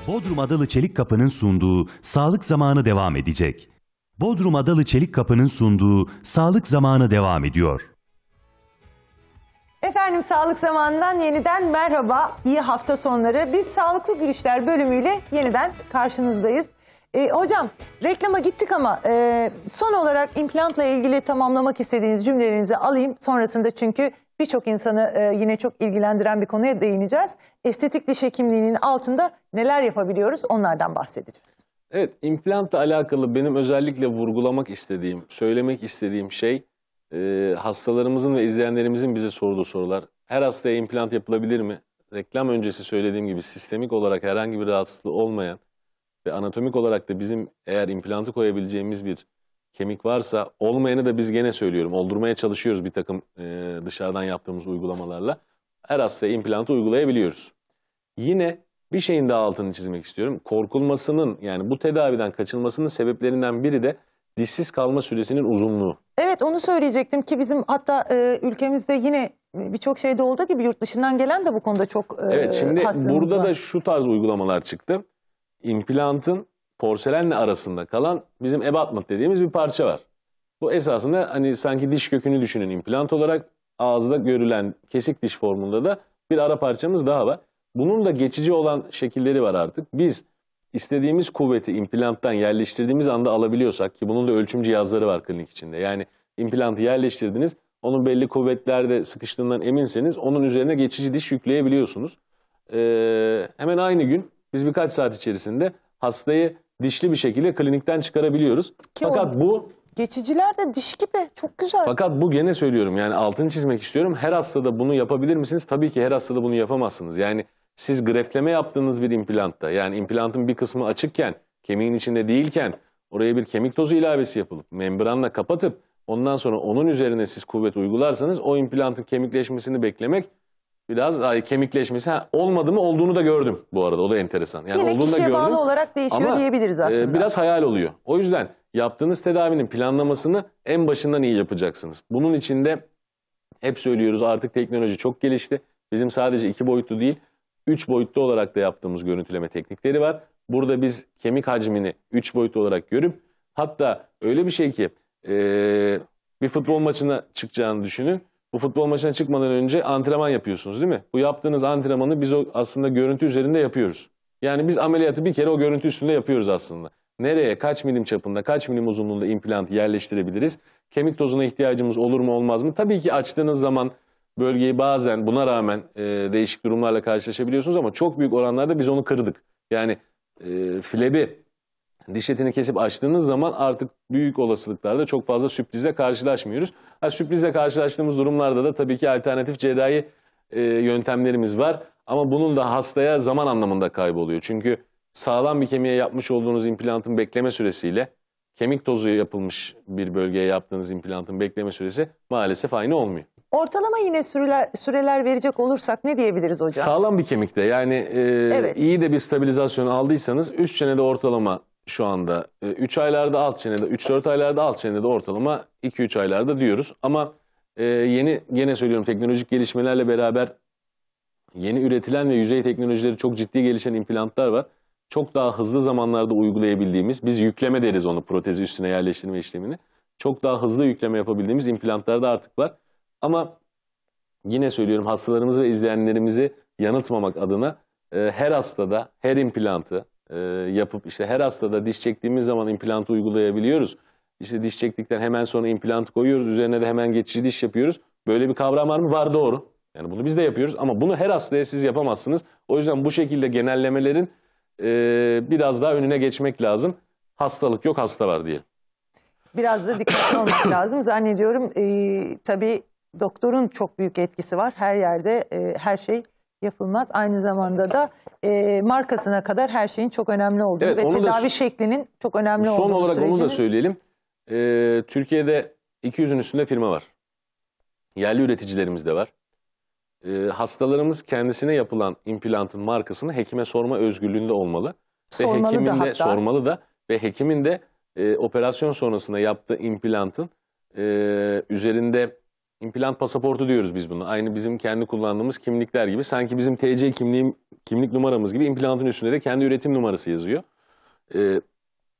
Bodrum Adalı Çelik Kapı'nın sunduğu Sağlık Zamanı devam edecek. Bodrum Adalı Çelik Kapı'nın sunduğu Sağlık Zamanı devam ediyor. Efendim sağlık zamanından yeniden merhaba. İyi hafta sonları. Biz Sağlıklı Gülüşler bölümüyle yeniden karşınızdayız. Ee, hocam reklama gittik ama e, son olarak implantla ilgili tamamlamak istediğiniz cümlelerinizi alayım. Sonrasında çünkü birçok insanı e, yine çok ilgilendiren bir konuya değineceğiz. Estetik diş hekimliğinin altında neler yapabiliyoruz onlardan bahsedeceğiz. Evet, implantla alakalı benim özellikle vurgulamak istediğim, söylemek istediğim şey e, hastalarımızın ve izleyenlerimizin bize sorduğu sorular. Her hastaya implant yapılabilir mi? Reklam öncesi söylediğim gibi sistemik olarak herhangi bir rahatsızlığı olmayan ve anatomik olarak da bizim eğer implantı koyabileceğimiz bir kemik varsa olmayanı da biz gene söylüyorum. Oldurmaya çalışıyoruz bir takım e, dışarıdan yaptığımız uygulamalarla. Her hastaya implantı uygulayabiliyoruz. Yine bir şeyin daha altını çizmek istiyorum. Korkulmasının yani bu tedaviden kaçınmasının sebeplerinden biri de dişsiz kalma süresinin uzunluğu. Evet onu söyleyecektim ki bizim hatta e, ülkemizde yine birçok şeyde olduğu gibi yurt dışından gelen de bu konuda çok e, Evet şimdi burada var. da şu tarz uygulamalar çıktı. İmplantın porselenle arasında kalan bizim abutment dediğimiz bir parça var. Bu esasında hani sanki diş kökünü düşünün implant olarak ağızda görülen kesik diş formunda da bir ara parçamız daha var. Bunun da geçici olan şekilleri var artık. Biz istediğimiz kuvveti implanttan yerleştirdiğimiz anda alabiliyorsak ki bunun da ölçüm cihazları var klinik içinde. Yani implantı yerleştirdiniz, onun belli kuvvetlerde sıkıştığından eminseniz onun üzerine geçici diş yükleyebiliyorsunuz. Ee, hemen aynı gün biz birkaç saat içerisinde hastayı dişli bir şekilde klinikten çıkarabiliyoruz. Ki o- Fakat bu Geçiciler de diş gibi çok güzel. fakat bu gene söylüyorum yani altını çizmek istiyorum. Her hastada bunu yapabilir misiniz? Tabii ki her hastada bunu yapamazsınız. Yani siz greftleme yaptığınız bir implantta yani implantın bir kısmı açıkken, kemiğin içinde değilken oraya bir kemik tozu ilavesi yapılıp membranla kapatıp ondan sonra onun üzerine siz kuvvet uygularsanız o implantın kemikleşmesini beklemek biraz ay, kemikleşmesi ha, olmadı mı olduğunu da gördüm bu arada o da enteresan. Yani Yine olduğunu da kişiye bağlı gördüm. olarak değişiyor Ama, diyebiliriz e, aslında. biraz hayal oluyor. O yüzden yaptığınız tedavinin planlamasını en başından iyi yapacaksınız. Bunun için de hep söylüyoruz artık teknoloji çok gelişti. Bizim sadece iki boyutlu değil, üç boyutlu olarak da yaptığımız görüntüleme teknikleri var. Burada biz kemik hacmini üç boyutlu olarak görüp hatta öyle bir şey ki e, bir futbol maçına çıkacağını düşünün. Bu futbol maçına çıkmadan önce antrenman yapıyorsunuz değil mi? Bu yaptığınız antrenmanı biz o aslında görüntü üzerinde yapıyoruz. Yani biz ameliyatı bir kere o görüntü üstünde yapıyoruz aslında. Nereye, kaç milim çapında, kaç milim uzunluğunda implantı yerleştirebiliriz? Kemik tozuna ihtiyacımız olur mu olmaz mı? Tabii ki açtığınız zaman bölgeyi bazen buna rağmen e, değişik durumlarla karşılaşabiliyorsunuz ama çok büyük oranlarda biz onu kırdık. Yani e, flebi, diş etini kesip açtığınız zaman artık büyük olasılıklarda çok fazla sürprizle karşılaşmıyoruz. Ha, sürprizle karşılaştığımız durumlarda da tabii ki alternatif cerrahi e, yöntemlerimiz var. Ama bunun da hastaya zaman anlamında kayboluyor. Çünkü sağlam bir kemiğe yapmış olduğunuz implantın bekleme süresiyle kemik tozu yapılmış bir bölgeye yaptığınız implantın bekleme süresi maalesef aynı olmuyor. Ortalama yine süreler, süreler verecek olursak ne diyebiliriz hocam? Sağlam bir kemikte yani e, Evet. iyi de bir stabilizasyon aldıysanız 3 senede ortalama şu anda 3 aylarda alt çenede 3-4 aylarda alt çenede ortalama 2-3 aylarda diyoruz. Ama e, yeni gene söylüyorum teknolojik gelişmelerle beraber yeni üretilen ve yüzey teknolojileri çok ciddi gelişen implantlar var. Çok daha hızlı zamanlarda uygulayabildiğimiz biz yükleme deriz onu protezi üstüne yerleştirme işlemini. Çok daha hızlı yükleme yapabildiğimiz implantlar da artık var. Ama yine söylüyorum hastalarımızı ve izleyenlerimizi yanıltmamak adına e, her hastada her implantı e, yapıp işte her hastada diş çektiğimiz zaman implantı uygulayabiliyoruz. İşte diş çektikten hemen sonra implantı koyuyoruz. Üzerine de hemen geçici diş yapıyoruz. Böyle bir kavram var mı? Var doğru. Yani bunu biz de yapıyoruz ama bunu her hastaya siz yapamazsınız. O yüzden bu şekilde genellemelerin e, biraz daha önüne geçmek lazım. Hastalık yok hasta var diyelim. Biraz da dikkatli olmak lazım. Zannediyorum e, tabii doktorun çok büyük etkisi var. Her yerde e, her şey yapılmaz. Aynı zamanda da e, markasına kadar her şeyin çok önemli olduğunu Evet, ve onu da- tedavi şeklinin çok önemli olduğunu Son olarak onu da sürecinin- söyleyelim. Ee, Türkiye'de 200'ün üstünde firma var. Yerli üreticilerimiz de var. Ee, hastalarımız kendisine yapılan implantın markasını hekime sorma özgürlüğünde olmalı. Sormalı da hekimin de hatta. sormalı da ve hekimin de e, operasyon sonrasında yaptığı implantın e, üzerinde implant pasaportu diyoruz biz bunu. Aynı bizim kendi kullandığımız kimlikler gibi. Sanki bizim TC kimliğim, kimlik numaramız gibi implantın üstünde de kendi üretim numarası yazıyor. E,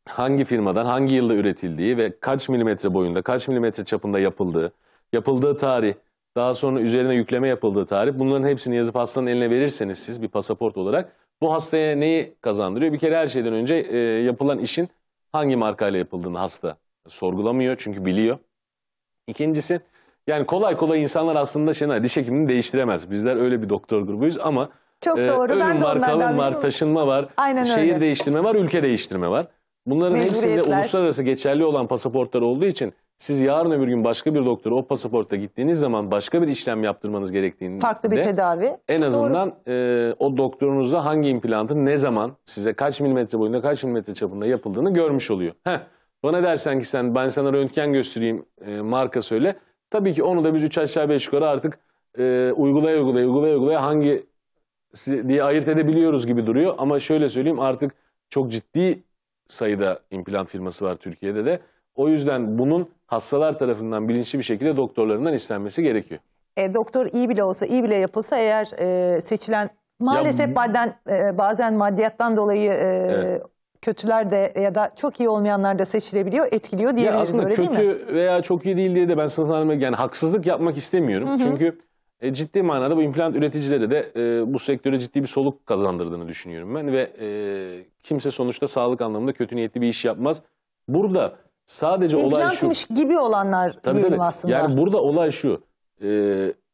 hangi firmadan, hangi yılda üretildiği ve kaç milimetre boyunda, kaç milimetre çapında yapıldığı, yapıldığı tarih, daha sonra üzerine yükleme yapıldığı tarih bunların hepsini yazıp hastanın eline verirseniz siz bir pasaport olarak bu hastaya neyi kazandırıyor? Bir kere her şeyden önce e, yapılan işin hangi markayla yapıldığını hasta sorgulamıyor çünkü biliyor. İkincisi yani kolay kolay insanlar aslında şey, diş hekimini değiştiremez. Bizler öyle bir doktor grubuyuz ama Çok e, doğru. Ben ölüm de var, onlardan kalım var, taşınma var, Aynen şehir öyle. değiştirme var, ülke değiştirme var. Bunların hepsinde Mecburiyetler. uluslararası geçerli olan pasaportlar olduğu için siz yarın öbür gün başka bir doktora o pasaportta gittiğiniz zaman başka bir işlem yaptırmanız gerektiğinde Farklı bir tedavi. en azından e, o doktorunuzda hangi implantın ne zaman size kaç milimetre boyunda kaç milimetre çapında yapıldığını görmüş oluyor. Heh, bana dersen ki sen ben sana röntgen göstereyim e, marka söyle. Tabii ki onu da biz 3 aşağı 5 yukarı artık e, uygulaya uygulaya uygulaya uygulaya hangi diye ayırt edebiliyoruz gibi duruyor. Ama şöyle söyleyeyim artık çok ciddi sayıda implant firması var Türkiye'de de. O yüzden bunun hastalar tarafından bilinçli bir şekilde doktorlarından istenmesi gerekiyor. E, doktor iyi bile olsa, iyi bile yapılsa eğer e, seçilen maalesef bu- bazen e, bazen maddiyattan dolayı e, Evet. Kötüler de ya da çok iyi olmayanlar da seçilebiliyor, etkiliyor diyebiliriz aslında öyle değil mi? kötü veya çok iyi değil diye de ben sınıflandırmak yani haksızlık yapmak istemiyorum. Çünkü e, ciddi manada bu implant üreticileri de e, bu sektöre ciddi bir soluk kazandırdığını düşünüyorum ben ve e, kimse sonuçta sağlık anlamında kötü niyetli bir iş yapmaz. Burada sadece olay şu. İmplantmış gibi olanlar Tabii diyelim tabii. aslında. Yani burada olay şu. e,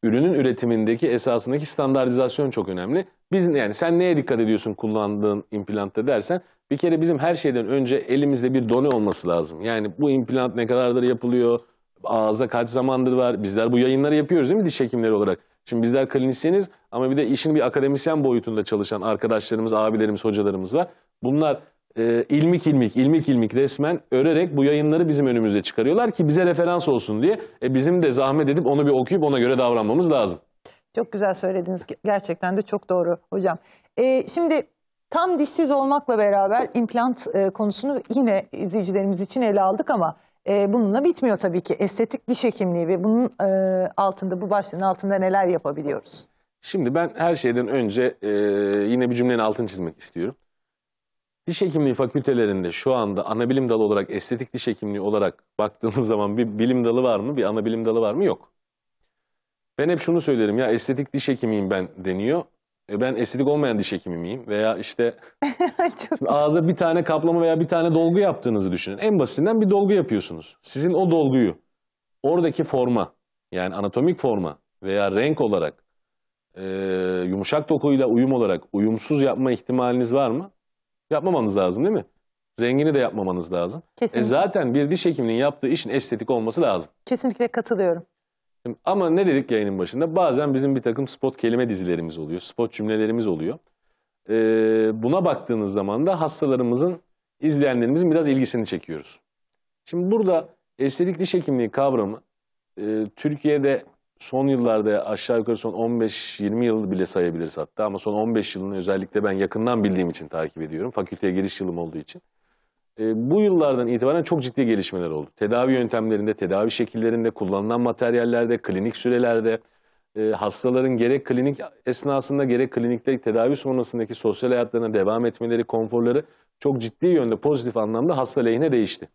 ürünün üretimindeki esasındaki standartizasyon çok önemli. Biz yani sen neye dikkat ediyorsun kullandığın implantta dersen bir kere bizim her şeyden önce elimizde bir done olması lazım. Yani bu implant ne kadardır yapılıyor, ağızda kaç zamandır var. Bizler bu yayınları yapıyoruz değil mi diş hekimleri olarak? Şimdi bizler klinisyeniz ama bir de işin bir akademisyen boyutunda çalışan arkadaşlarımız, abilerimiz, hocalarımız var. Bunlar e, ilmik ilmik, ilmik ilmik resmen örerek bu yayınları bizim önümüze çıkarıyorlar ki bize referans olsun diye. E, bizim de zahmet edip onu bir okuyup ona göre davranmamız lazım. Çok güzel söylediniz. Gerçekten de çok doğru hocam. Ee, şimdi tam dişsiz olmakla beraber implant e, konusunu yine izleyicilerimiz için ele aldık ama e, bununla bitmiyor tabii ki. Estetik diş hekimliği ve bunun e, altında bu başlığın altında neler yapabiliyoruz? Şimdi ben her şeyden önce e, yine bir cümlenin altını çizmek istiyorum. Diş hekimliği fakültelerinde şu anda ana bilim dalı olarak estetik diş hekimliği olarak baktığınız zaman bir bilim dalı var mı? Bir ana bilim dalı var mı? Yok. Ben hep şunu söylerim ya estetik diş hekimiyim ben deniyor. E ben estetik olmayan diş hekimi miyim? Veya işte Şimdi ağza bir tane kaplama veya bir tane dolgu yaptığınızı düşünün. En basitinden bir dolgu yapıyorsunuz. Sizin o dolguyu oradaki forma yani anatomik forma veya renk olarak e, yumuşak dokuyla uyum olarak uyumsuz yapma ihtimaliniz var mı? Yapmamanız lazım değil mi? Rengini de yapmamanız lazım. E Kesinlikle. zaten bir diş hekiminin yaptığı işin estetik olması lazım. Kesinlikle katılıyorum. Ama ne dedik yayının başında? Bazen bizim bir takım spot kelime dizilerimiz oluyor, spot cümlelerimiz oluyor. Ee, buna baktığınız zaman da hastalarımızın, izleyenlerimizin biraz ilgisini çekiyoruz. Şimdi burada estetik diş hekimliği kavramı e, Türkiye'de son yıllarda aşağı yukarı son 15-20 yıl bile sayabiliriz hatta ama son 15 yılını özellikle ben yakından bildiğim için takip ediyorum. Fakülteye giriş yılım olduğu için. E, bu yıllardan itibaren çok ciddi gelişmeler oldu. Tedavi yöntemlerinde, tedavi şekillerinde, kullanılan materyallerde, klinik sürelerde, e, hastaların gerek klinik esnasında gerek klinikte tedavi sonrasındaki sosyal hayatlarına devam etmeleri, konforları çok ciddi yönde pozitif anlamda hasta lehine değişti.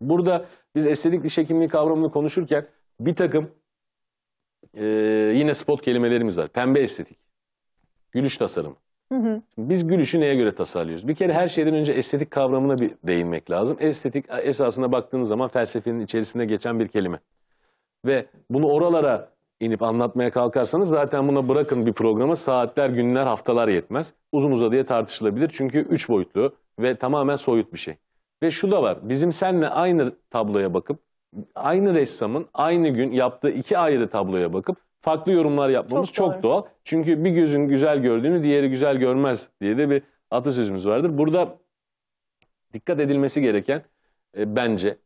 Burada biz estetik diş hekimliği kavramını konuşurken bir takım e, yine spot kelimelerimiz var. Pembe estetik, gülüş tasarımı. Biz gülüşü neye göre tasarlıyoruz? Bir kere her şeyden önce estetik kavramına bir değinmek lazım. Estetik esasına baktığınız zaman felsefenin içerisinde geçen bir kelime. Ve bunu oralara inip anlatmaya kalkarsanız zaten buna bırakın bir programa saatler, günler, haftalar yetmez. Uzun uzadıya tartışılabilir çünkü üç boyutlu ve tamamen soyut bir şey. Ve şu da var, bizim seninle aynı tabloya bakıp, aynı ressamın aynı gün yaptığı iki ayrı tabloya bakıp farklı yorumlar yapmamız Çok çok, doğru. doğal. Çünkü bir gözün güzel gördüğünü diğeri güzel görmez diye de bir atasözümüz vardır. Burada dikkat edilmesi gereken e, bence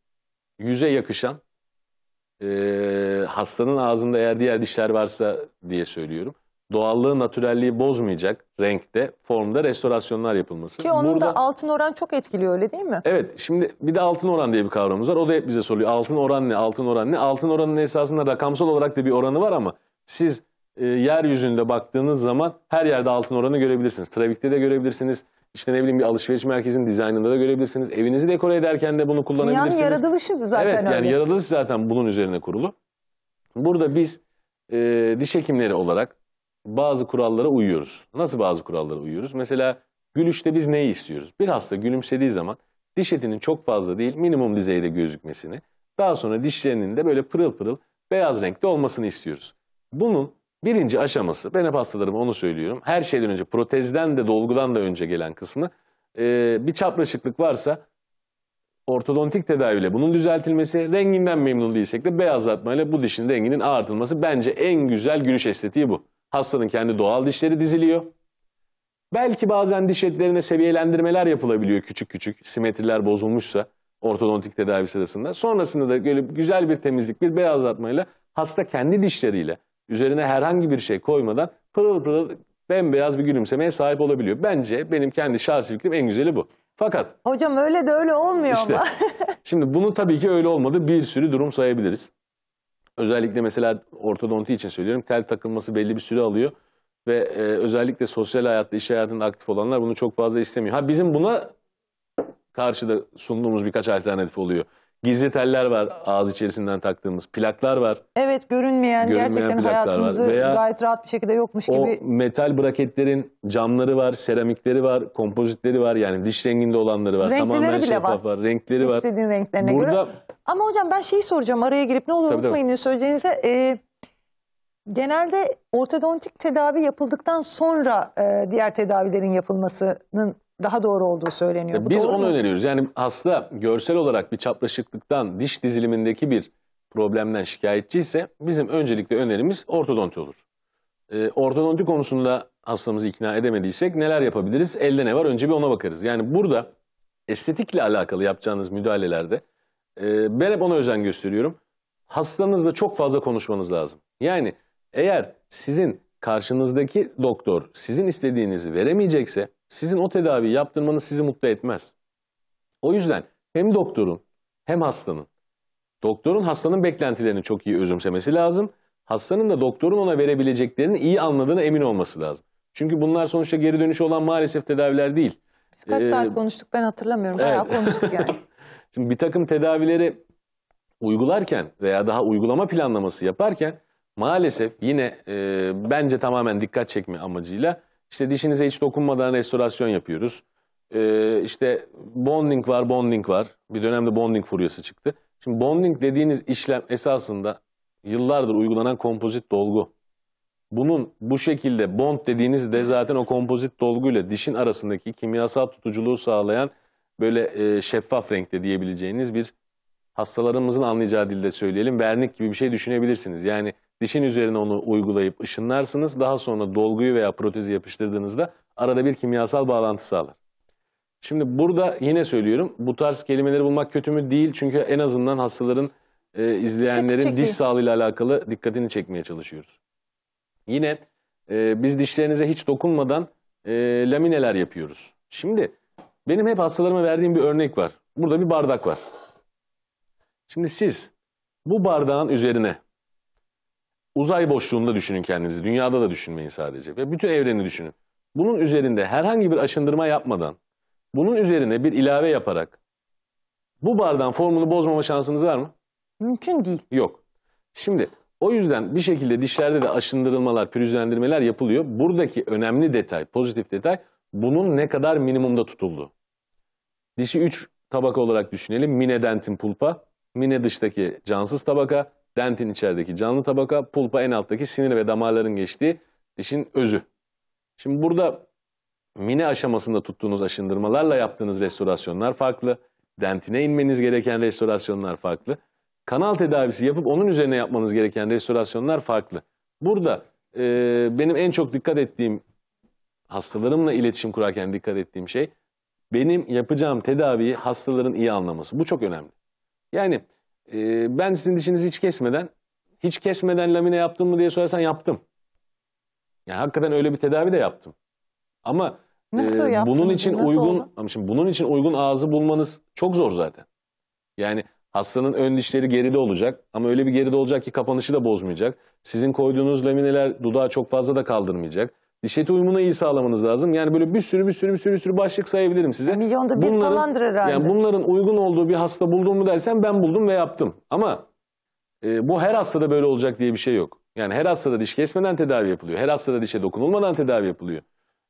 yüze yakışan e, hastanın ağzında eğer diğer dişler varsa diye söylüyorum. Doğallığı, natürelliği bozmayacak renkte, formda restorasyonlar yapılması. Ki onun Burada- da altın oran çok etkiliyor öyle değil mi? Evet şimdi bir de altın oran diye bir kavramımız var. O da hep bize soruyor. Altın oran ne? Altın oran ne? Altın oranın esasında rakamsal olarak da bir oranı var ama siz e, yeryüzünde baktığınız zaman her yerde altın oranı görebilirsiniz. Trafikte de görebilirsiniz. İşte ne bileyim bir alışveriş merkezinin dizaynında da görebilirsiniz. Evinizi dekore ederken de bunu kullanabilirsiniz. yaratılışı zaten evet yani öyle. yaratılış zaten bunun üzerine kurulu. Burada biz e, diş hekimleri olarak bazı kurallara uyuyoruz. Nasıl bazı kurallara uyuyoruz? Mesela gülüşte biz neyi istiyoruz? Bir hasta gülümsediği zaman diş etinin çok fazla değil minimum düzeyde gözükmesini, daha sonra dişlerinin de böyle pırıl pırıl beyaz renkte olmasını istiyoruz. Bunun birinci aşaması, ben hep hastalarıma onu söylüyorum. Her şeyden önce protezden de dolgudan da önce gelen kısmı bir çapraşıklık varsa ortodontik tedaviyle bunun düzeltilmesi, renginden memnun değilsek de beyazlatmayla bu dişin renginin ağartılması bence en güzel gülüş estetiği bu. Hastanın kendi doğal dişleri diziliyor. Belki bazen diş etlerine seviyelendirmeler yapılabiliyor küçük küçük simetriler bozulmuşsa ortodontik tedavi sırasında. Sonrasında da böyle güzel bir temizlik, bir beyazlatmayla hasta kendi dişleriyle üzerine herhangi bir şey koymadan pırıl pırıl bembeyaz bir gülümsemeye sahip olabiliyor. Bence benim kendi şahsi fikrim en güzeli bu. Fakat Hocam öyle de öyle olmuyor işte ama. şimdi bunun tabii ki öyle olmadı. Bir sürü durum sayabiliriz. Özellikle mesela ortodonti için söylüyorum. Tel takılması belli bir süre alıyor. Ve e, özellikle sosyal hayatta, iş hayatında aktif olanlar bunu çok fazla istemiyor. Ha bizim buna karşıda sunduğumuz birkaç alternatif oluyor. Gizli teller var ağız içerisinden taktığımız. Plaklar var. Evet görünmeyen, Görünmeyen gerçekten var. hayatımızı Veya gayet rahat bir şekilde yokmuş O gibi. metal braketlerin camları var, seramikleri var, kompozitleri var. Yani diş renginde olanları var. Renklileri Tamamen bile şeffaf var. var. Renkleri var. istediğin renklerine Burada göre. Ama hocam ben şeyi soracağım araya girip ne olur Tabii, unutmayın ne söyleyeceğinize. Ee, genelde ortodontik tedavi yapıldıktan sonra e, diğer tedavilerin yapılmasının daha doğru olduğu söyleniyor. Ya Bu Biz onu mu? öneriyoruz. Yani hasta görsel olarak bir çapraşıklıktan, diş dizilimindeki bir problemden şikayetçi ise bizim öncelikle önerimiz ortodonti olur. Ee, ortodonti konusunda hastamızı ikna edemediysek neler yapabiliriz? Elde ne var? Önce bir ona bakarız. Yani burada estetikle alakalı yapacağınız müdahalelerde e, ben hep ona özen gösteriyorum. Hastanızla çok fazla konuşmanız lazım. Yani eğer sizin karşınızdaki doktor sizin istediğinizi veremeyecekse sizin o tedaviyi yaptırmanız sizi mutlu etmez. O yüzden hem doktorun hem hastanın doktorun hastanın beklentilerini çok iyi özümsemesi lazım. Hastanın da doktorun ona verebileceklerini iyi anladığına emin olması lazım. Çünkü bunlar sonuçta geri dönüşü olan maalesef tedaviler değil. Biz kaç Ee, saat konuştuk ben hatırlamıyorum. Bayağı evet. konuştuk yani. Şimdi bir takım tedavileri uygularken veya daha uygulama planlaması yaparken maalesef yine e, bence tamamen dikkat çekme amacıyla işte dişinize hiç dokunmadan restorasyon yapıyoruz. E, işte bonding var, bonding var. Bir dönemde bonding furyası çıktı. Şimdi bonding dediğiniz işlem esasında yıllardır uygulanan kompozit dolgu. Bunun bu şekilde bond dediğiniz de zaten o kompozit dolguyla dişin arasındaki kimyasal tutuculuğu sağlayan böyle e, şeffaf renkte diyebileceğiniz bir hastalarımızın anlayacağı dilde söyleyelim vernik gibi bir şey düşünebilirsiniz. Yani dişin üzerine onu uygulayıp ışınlarsınız daha sonra dolguyu veya protezi yapıştırdığınızda arada bir kimyasal bağlantı sağlar. Şimdi burada yine söylüyorum bu tarz kelimeleri bulmak kötü mü değil çünkü en azından hastaların e, izleyenlerin diş sağlığıyla alakalı dikkatini çekmeye çalışıyoruz. Yine e, biz dişlerinize hiç dokunmadan e, lamineler yapıyoruz. Şimdi benim hep hastalarıma verdiğim bir örnek var. Burada bir bardak var. Şimdi siz bu bardağın üzerine uzay boşluğunda düşünün kendinizi. Dünyada da düşünmeyin sadece. Ve bütün evreni düşünün. Bunun üzerinde herhangi bir aşındırma yapmadan, bunun üzerine bir ilave yaparak bu bardağın formunu bozmama şansınız var mı? Mümkün değil. Yok. Şimdi o yüzden bir şekilde dişlerde de aşındırılmalar, pürüzlendirmeler yapılıyor. Buradaki önemli detay, pozitif detay bunun ne kadar minimumda tutulduğu. Dişi 3 tabaka olarak düşünelim. Mine dentin pulpa, mine dıştaki cansız tabaka, dentin içerideki canlı tabaka, pulpa en alttaki sinir ve damarların geçtiği dişin özü. Şimdi burada mine aşamasında tuttuğunuz aşındırmalarla yaptığınız restorasyonlar farklı. Dentine inmeniz gereken restorasyonlar farklı. Kanal tedavisi yapıp onun üzerine yapmanız gereken restorasyonlar farklı. Burada e, benim en çok dikkat ettiğim hastalarımla iletişim kurarken dikkat ettiğim şey benim yapacağım tedaviyi hastaların iyi anlaması. Bu çok önemli. Yani e, ben sizin dişinizi hiç kesmeden, hiç kesmeden lamine yaptım mı diye sorarsan yaptım. Yani hakikaten öyle bir tedavi de yaptım. Ama Nasıl e, bunun için Nasıl uygun oldu? ama şimdi bunun için uygun ağzı bulmanız çok zor zaten. Yani hastanın ön dişleri geride olacak ama öyle bir geride olacak ki kapanışı da bozmayacak. Sizin koyduğunuz lamineler dudağı çok fazla da kaldırmayacak. Diş eti uyumunu iyi sağlamanız lazım. Yani böyle bir sürü bir sürü bir sürü bir sürü başlık sayabilirim size. Milyonda bir falandır herhalde. Yani bunların uygun olduğu bir hasta buldum mu dersen ben buldum ve yaptım. Ama e, bu her hastada böyle olacak diye bir şey yok. Yani her hastada diş kesmeden tedavi yapılıyor. Her hastada dişe dokunulmadan tedavi yapılıyor.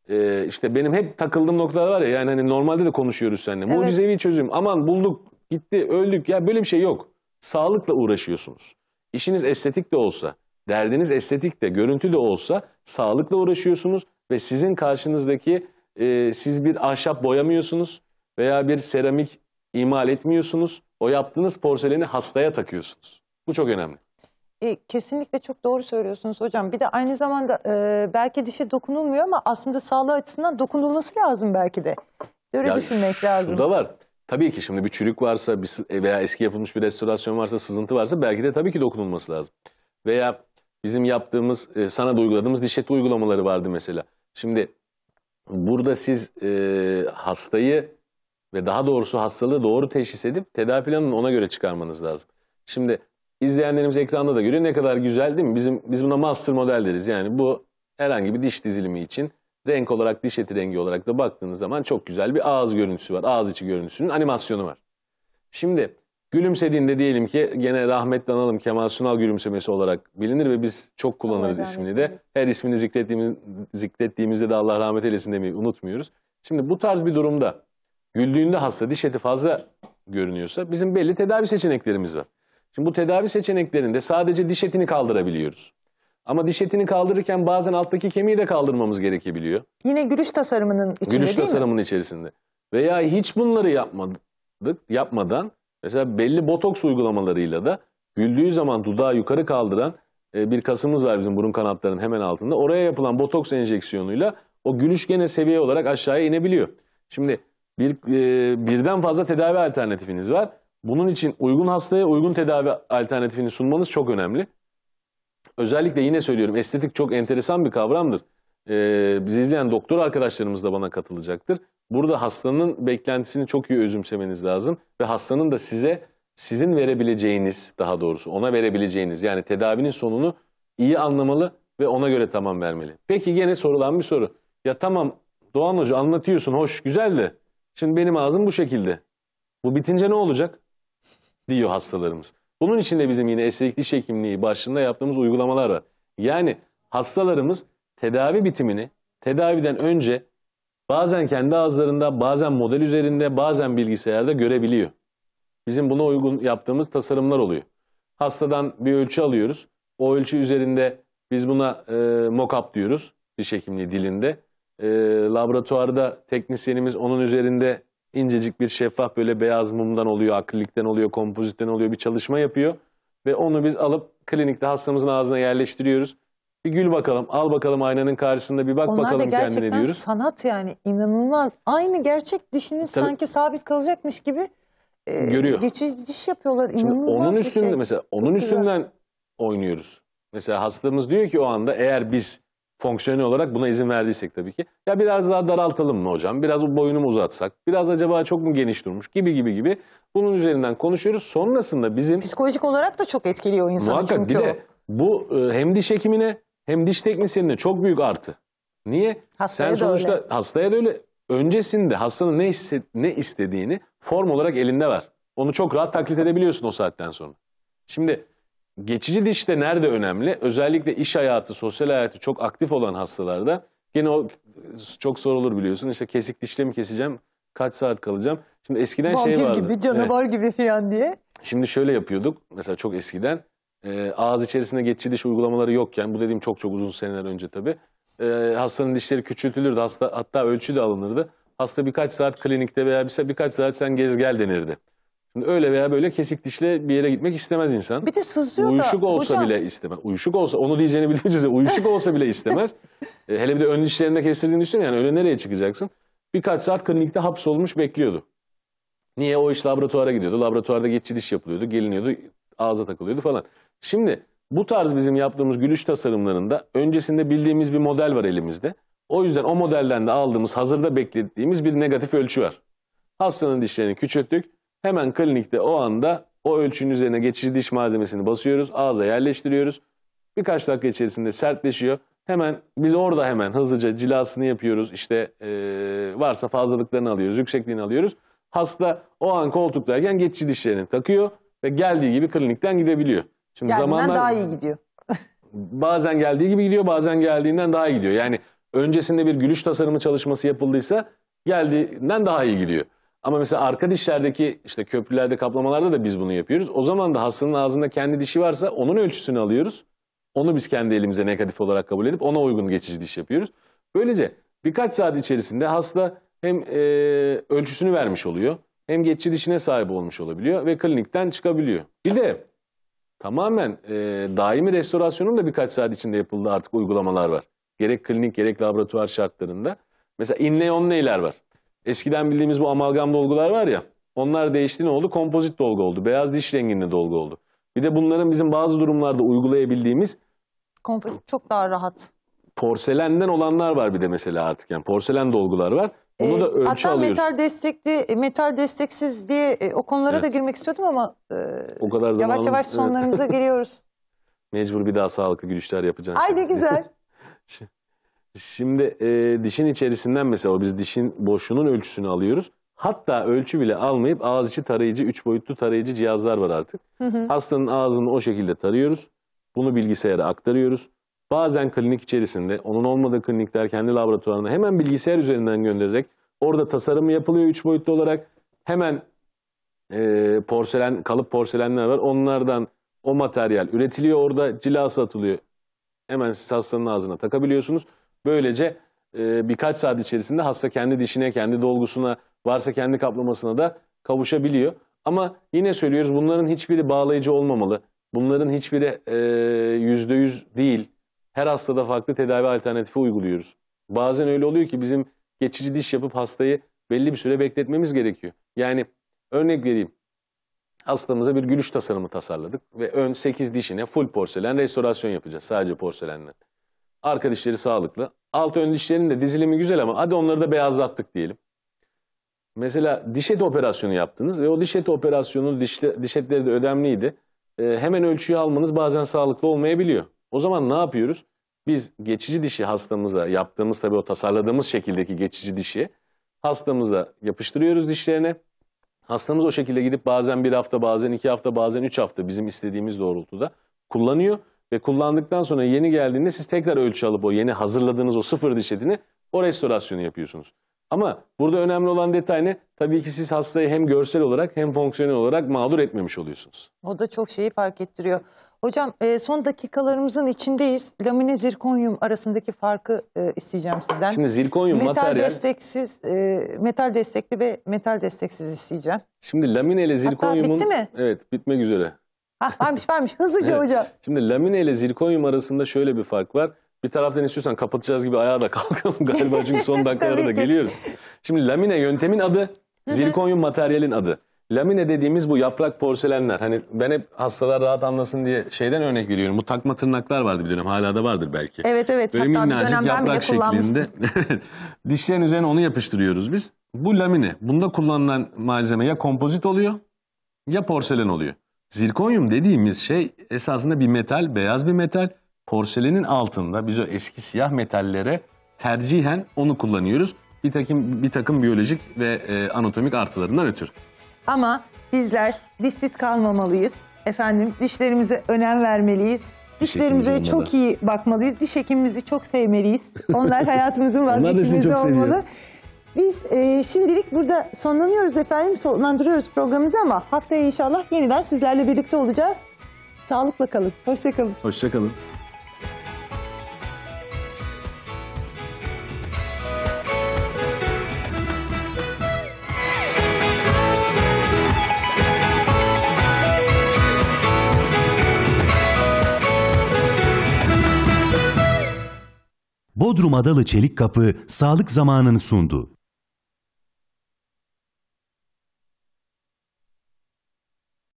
E, işte benim hep takıldığım noktalar var ya yani hani normalde de konuşuyoruz seninle. Evet. Mucizevi çözüm aman bulduk gitti öldük ya böyle bir şey yok. Sağlıkla uğraşıyorsunuz. İşiniz estetik de olsa, derdiniz estetik de, görüntü de olsa sağlıkla uğraşıyorsunuz ve sizin karşınızdaki e, siz bir ahşap boyamıyorsunuz veya bir seramik imal etmiyorsunuz. O yaptığınız porseleni hastaya takıyorsunuz. Bu çok önemli. E, kesinlikle çok doğru söylüyorsunuz hocam. Bir de aynı zamanda e, belki dişe dokunulmuyor ama aslında sağlığı açısından dokunulması lazım belki de. Öyle Ya düşünmek lazım. da var. Tabii ki şimdi bir çürük varsa bir, veya eski yapılmış bir restorasyon varsa, sızıntı varsa belki de tabii ki dokunulması lazım. Veya bizim yaptığımız, e, sana da uyguladığımız diş eti uygulamaları vardı mesela. Şimdi burada siz e, hastayı ve daha doğrusu hastalığı doğru teşhis edip tedavi planını ona göre çıkarmanız lazım. Şimdi izleyenlerimiz ekranda da görüyor ne kadar güzel değil mi? Bizim biz buna master model deriz. Yani bu herhangi bir diş dizilimi için renk olarak diş eti rengi olarak da baktığınız zaman çok güzel bir ağız görüntüsü var. Ağız içi görüntüsünün animasyonu var. Şimdi gülümsediğinde diyelim ki gene rahmetli analım Kemal Sunal gülümsemesi olarak bilinir ve biz çok kullanırız Allah ismini de. Her ismini zikrettiğimiz, zikrettiğimizde de Allah rahmet eylesin demeyi unutmuyoruz. Şimdi bu tarz bir durumda güldüğünde hasta diş eti fazla görünüyorsa bizim belli tedavi seçeneklerimiz var. Şimdi bu tedavi seçeneklerinde sadece diş etini kaldırabiliyoruz. Ama diş etini kaldırırken bazen alttaki kemiği de kaldırmamız gerekebiliyor. Yine gülüş tasarımının içinde Gülüş değil mi? tasarımının içerisinde. Veya hiç bunları yapmadık, yapmadan mesela belli botoks uygulamalarıyla da güldüğü zaman dudağı yukarı kaldıran e, bir kasımız var bizim burun kanatlarının hemen altında. Oraya yapılan botoks enjeksiyonuyla o gülüş gene seviye olarak aşağıya inebiliyor. Şimdi bir e, birden fazla tedavi alternatifiniz var. Bunun için uygun hastaya uygun tedavi alternatifini sunmanız çok önemli. Özellikle yine söylüyorum estetik çok enteresan bir kavramdır. Ee, bizi izleyen doktor arkadaşlarımız da bana katılacaktır. Burada hastanın beklentisini çok iyi özümsemeniz lazım ve hastanın da size sizin verebileceğiniz daha doğrusu ona verebileceğiniz yani tedavinin sonunu iyi anlamalı ve ona göre tamam vermeli. Peki gene sorulan bir soru. Ya tamam Doğan Hoca anlatıyorsun hoş güzel de şimdi benim ağzım bu şekilde. Bu bitince ne olacak? diyor hastalarımız. Bunun için de bizim yine estetik diş hekimliği başlığında yaptığımız uygulamalar var. Yani hastalarımız tedavi bitimini tedaviden önce bazen kendi ağızlarında, bazen model üzerinde, bazen bilgisayarda görebiliyor. Bizim buna uygun yaptığımız tasarımlar oluyor. Hastadan bir ölçü alıyoruz. O ölçü üzerinde biz buna e, mock-up diyoruz diş hekimliği dilinde. E, laboratuvarda teknisyenimiz onun üzerinde incecik bir şeffaf böyle beyaz mumdan oluyor, akrilikten oluyor, kompozitten oluyor bir çalışma yapıyor. Ve onu biz alıp klinikte hastamızın ağzına yerleştiriyoruz. Bir gül bakalım, al bakalım aynanın karşısında bir bak Onlar da bakalım kendine gerçekten diyoruz. sanat yani inanılmaz. Aynı gerçek dişiniz Tabii. sanki sabit kalacakmış gibi e, Görüyor. geçici diş yapıyorlar. Şimdi İnanılmaz onun bir üstünde şey. mesela onun Çok güzel. üstünden oynuyoruz. Mesela hastamız diyor ki o anda eğer biz fonksiyonel olarak buna izin verdiysek tabii ki ya biraz daha daraltalım mı hocam? Biraz o boyunu mu uzatsak? Biraz acaba çok mu geniş durmuş gibi gibi gibi. Bunun üzerinden konuşuyoruz. Sonrasında bizim Psikolojik olarak da çok etkiliyor insanı muhakkak çünkü bir o. de bu e, hem diş hekimine hem diş teknisyenine çok büyük artı. Niye? Hastaya Sen da sonuçta öyle. hastaya da öyle öncesinde hastanın ne hisse- ne istediğini form olarak elinde var. Onu çok rahat taklit edebiliyorsun o saatten sonra. Şimdi geçici dişte nerede önemli? Özellikle iş hayatı, sosyal hayatı çok aktif olan hastalarda gene o çok sorulur biliyorsun. İşte kesik dişle mi keseceğim? Kaç saat kalacağım? Şimdi eskiden şey Vampir vardı. gibi, Evet. canavar gibi falan diye. Şimdi şöyle yapıyorduk. Mesela çok eskiden e, ağız içerisinde geçici diş uygulamaları yokken bu dediğim çok çok uzun seneler önce tabii. E, hastanın dişleri küçültülürdü. Hasta, hatta ölçü de alınırdı. Hasta birkaç saat klinikte veya bir, birkaç saat sen gez gel denirdi. Şimdi öyle veya böyle kesik dişle bir yere gitmek istemez insan. Bir de sızlıyor da. Uyuşuk olsa hocam, bile istemez. Uyuşuk olsa onu diyeceğini biliyoruz. ya, Uyuşuk olsa bile istemez. E, hele bir de ön dişlerinde kestirdiğini düşün yani öyle nereye çıkacaksın? Birkaç saat klinikte hapsolmuş bekliyordu. Niye? O iş laboratuvara gidiyordu. Laboratuvarda geçici diş yapılıyordu, geliniyordu, ağza takılıyordu falan. Şimdi Bu tarz bizim yaptığımız gülüş tasarımlarında öncesinde bildiğimiz bir model var elimizde. O yüzden o modelden de aldığımız hazırda beklediğimiz bir negatif ölçü var. Hastanın dişlerini küçülttük. Hemen klinikte o anda o ölçünün üzerine geçici diş malzemesini basıyoruz. Ağza yerleştiriyoruz. Birkaç dakika içerisinde sertleşiyor. Hemen biz orada hemen hızlıca cilasını yapıyoruz. İşte eee, varsa fazlalıklarını alıyoruz, yüksekliğini alıyoruz. Hasta o an koltuktayken geçici dişlerini takıyor ve geldiği gibi klinikten gidebiliyor. Şimdi Geldiğinden daha iyi gidiyor. bazen geldiği gibi gidiyor, bazen geldiğinden daha iyi gidiyor. Yani öncesinde bir gülüş tasarımı çalışması yapıldıysa geldiğinden daha iyi gidiyor. Ama mesela arka dişlerdeki işte köprülerde, kaplamalarda da biz bunu yapıyoruz. O zaman da hastanın ağzında kendi dişi varsa onun ölçüsünü alıyoruz. Onu biz kendi elimize negatif olarak kabul edip ona uygun geçici diş yapıyoruz. Böylece birkaç saat içerisinde hasta hem e, ölçüsünü vermiş oluyor hem geçici dişine sahip olmuş olabiliyor ve klinikten çıkabiliyor. Bir de tamamen e, daimi restorasyonun da birkaç saat içinde yapıldığı artık uygulamalar var. Gerek klinik gerek laboratuvar şartlarında. Mesela inleon neyler var? Eskiden bildiğimiz bu amalgam dolgular var ya onlar değişti ne oldu? Kompozit dolgu oldu. Beyaz diş renginde dolgu oldu. Bir de bunların bizim bazı durumlarda uygulayabildiğimiz Kompozit çok daha rahat. porselenden olanlar var bir de mesela artık. Yani porselen dolgular var. Bunu Ee, da ölçü Hatta alıyoruz. metal destekli, e, metal desteksiz diye e, o konulara da Evet. girmek istiyordum ama e, O kadar yavaş zamanımız- yavaş evet. sonlarımıza giriyoruz. Mecbur bir daha sağlıklı gülüşler yapacağım. Ay ne güzel. Şimdi e, dişin içerisinden mesela biz dişin boşluğunun ölçüsünü alıyoruz. Hatta ölçü bile almayıp ağız içi tarayıcı, üç boyutlu tarayıcı cihazlar var artık. Hastanın ağzını o şekilde tarıyoruz. Bunu bilgisayara aktarıyoruz. Bazen klinik içerisinde, onun olmadığı klinikler kendi laboratuvarına hemen bilgisayar üzerinden göndererek orada tasarımı yapılıyor üç boyutlu olarak. Hemen e, porselen, kalıp porselenler var. Onlardan o materyal üretiliyor orada, cilası atılıyor. Hemen siz hastanın ağzına takabiliyorsunuz. Böylece e, birkaç saat içerisinde hasta kendi dişine, kendi dolgusuna, varsa kendi kaplamasına da kavuşabiliyor. Ama yine söylüyoruz bunların hiçbiri bağlayıcı olmamalı. Bunların hiçbiri e, yüzde yüz değil. Her hastada farklı tedavi alternatifi uyguluyoruz. Bazen öyle oluyor ki bizim geçici diş yapıp hastayı belli bir süre bekletmemiz gerekiyor. Yani örnek vereyim. Hastamıza bir gülüş tasarımı tasarladık ve ön 8 dişine full porselen restorasyon yapacağız. Sadece porselenle. Arka dişleri sağlıklı. Alt ön dişlerin de dizilimi güzel ama hadi onları da beyazlattık diyelim. Mesela diş eti operasyonu yaptınız ve o diş eti operasyonu dişle, diş etleri de ödemliydi. Ee, hemen ölçüyü almanız bazen sağlıklı olmayabiliyor. O zaman ne yapıyoruz? Biz geçici dişi hastamıza yaptığımız tabii o tasarladığımız şekildeki geçici dişi hastamıza yapıştırıyoruz dişlerine. Hastamız o şekilde gidip bazen bir hafta, bazen iki hafta, bazen üç hafta bizim istediğimiz doğrultuda kullanıyor. Ve kullandıktan sonra yeni geldiğinde siz tekrar ölçü alıp o yeni hazırladığınız o sıfır diş etini o restorasyonu yapıyorsunuz. Ama burada önemli olan detay ne? Tabii ki siz hastayı hem görsel olarak hem fonksiyonel olarak mağdur etmemiş oluyorsunuz. O da çok şeyi fark ettiriyor. Hocam e, son dakikalarımızın içindeyiz. Lamine zirkonyum arasındaki farkı e, isteyeceğim sizden. Şimdi zirkonyum metal materyal, desteksiz, e, metal destekli ve metal desteksiz isteyeceğim. şimdi lamine ile zirkonyumun... bitti mi? Evet, bitmek üzere. Ha, varmış varmış hızlıca Evet. hocam. Şimdi lamine ile zirkonyum arasında şöyle bir fark var. Bir taraftan istiyorsan kapatacağız gibi ayağa da kalkalım galiba çünkü son dakikalara da geliyoruz. Şimdi lamine yöntemin adı, zirkonyum materyalin adı. Lamine dediğimiz bu yaprak porselenler. Hani ben hep hastalar rahat anlasın diye şeyden örnek veriyorum. Bu takma tırnaklar vardı bir dönem. Hala da vardır belki. Evet evet Böyle hatta minnacık yaprak şeklinde. Dişlerin üzerine onu yapıştırıyoruz biz. Bu lamine. Bunda kullanılan malzeme ya kompozit oluyor ya porselen oluyor. Zirkonyum dediğimiz şey esasında bir metal, beyaz bir metal. Porselenin altında biz o eski siyah metallere tercihen onu kullanıyoruz. Bir takım bir takım biyolojik ve e, anatomik artılarından ötürü. Ama bizler dişsiz kalmamalıyız. Efendim dişlerimize önem vermeliyiz. Dişlerimize hekimimiz olmalı. çok iyi bakmalıyız. Diş hekimimizi çok sevmeliyiz. Onlar hayatımızın da sizi vazgeçilmezi çok seviyor. olmalı. Biz e, şimdilik burada sonlanıyoruz efendim. Sonlandırıyoruz programımızı ama haftaya inşallah yeniden sizlerle birlikte olacağız. Sağlıkla kalın. Hoşçakalın. Hoşçakalın. Bodrum Adalı Çelik Kapı sağlık zamanını sundu.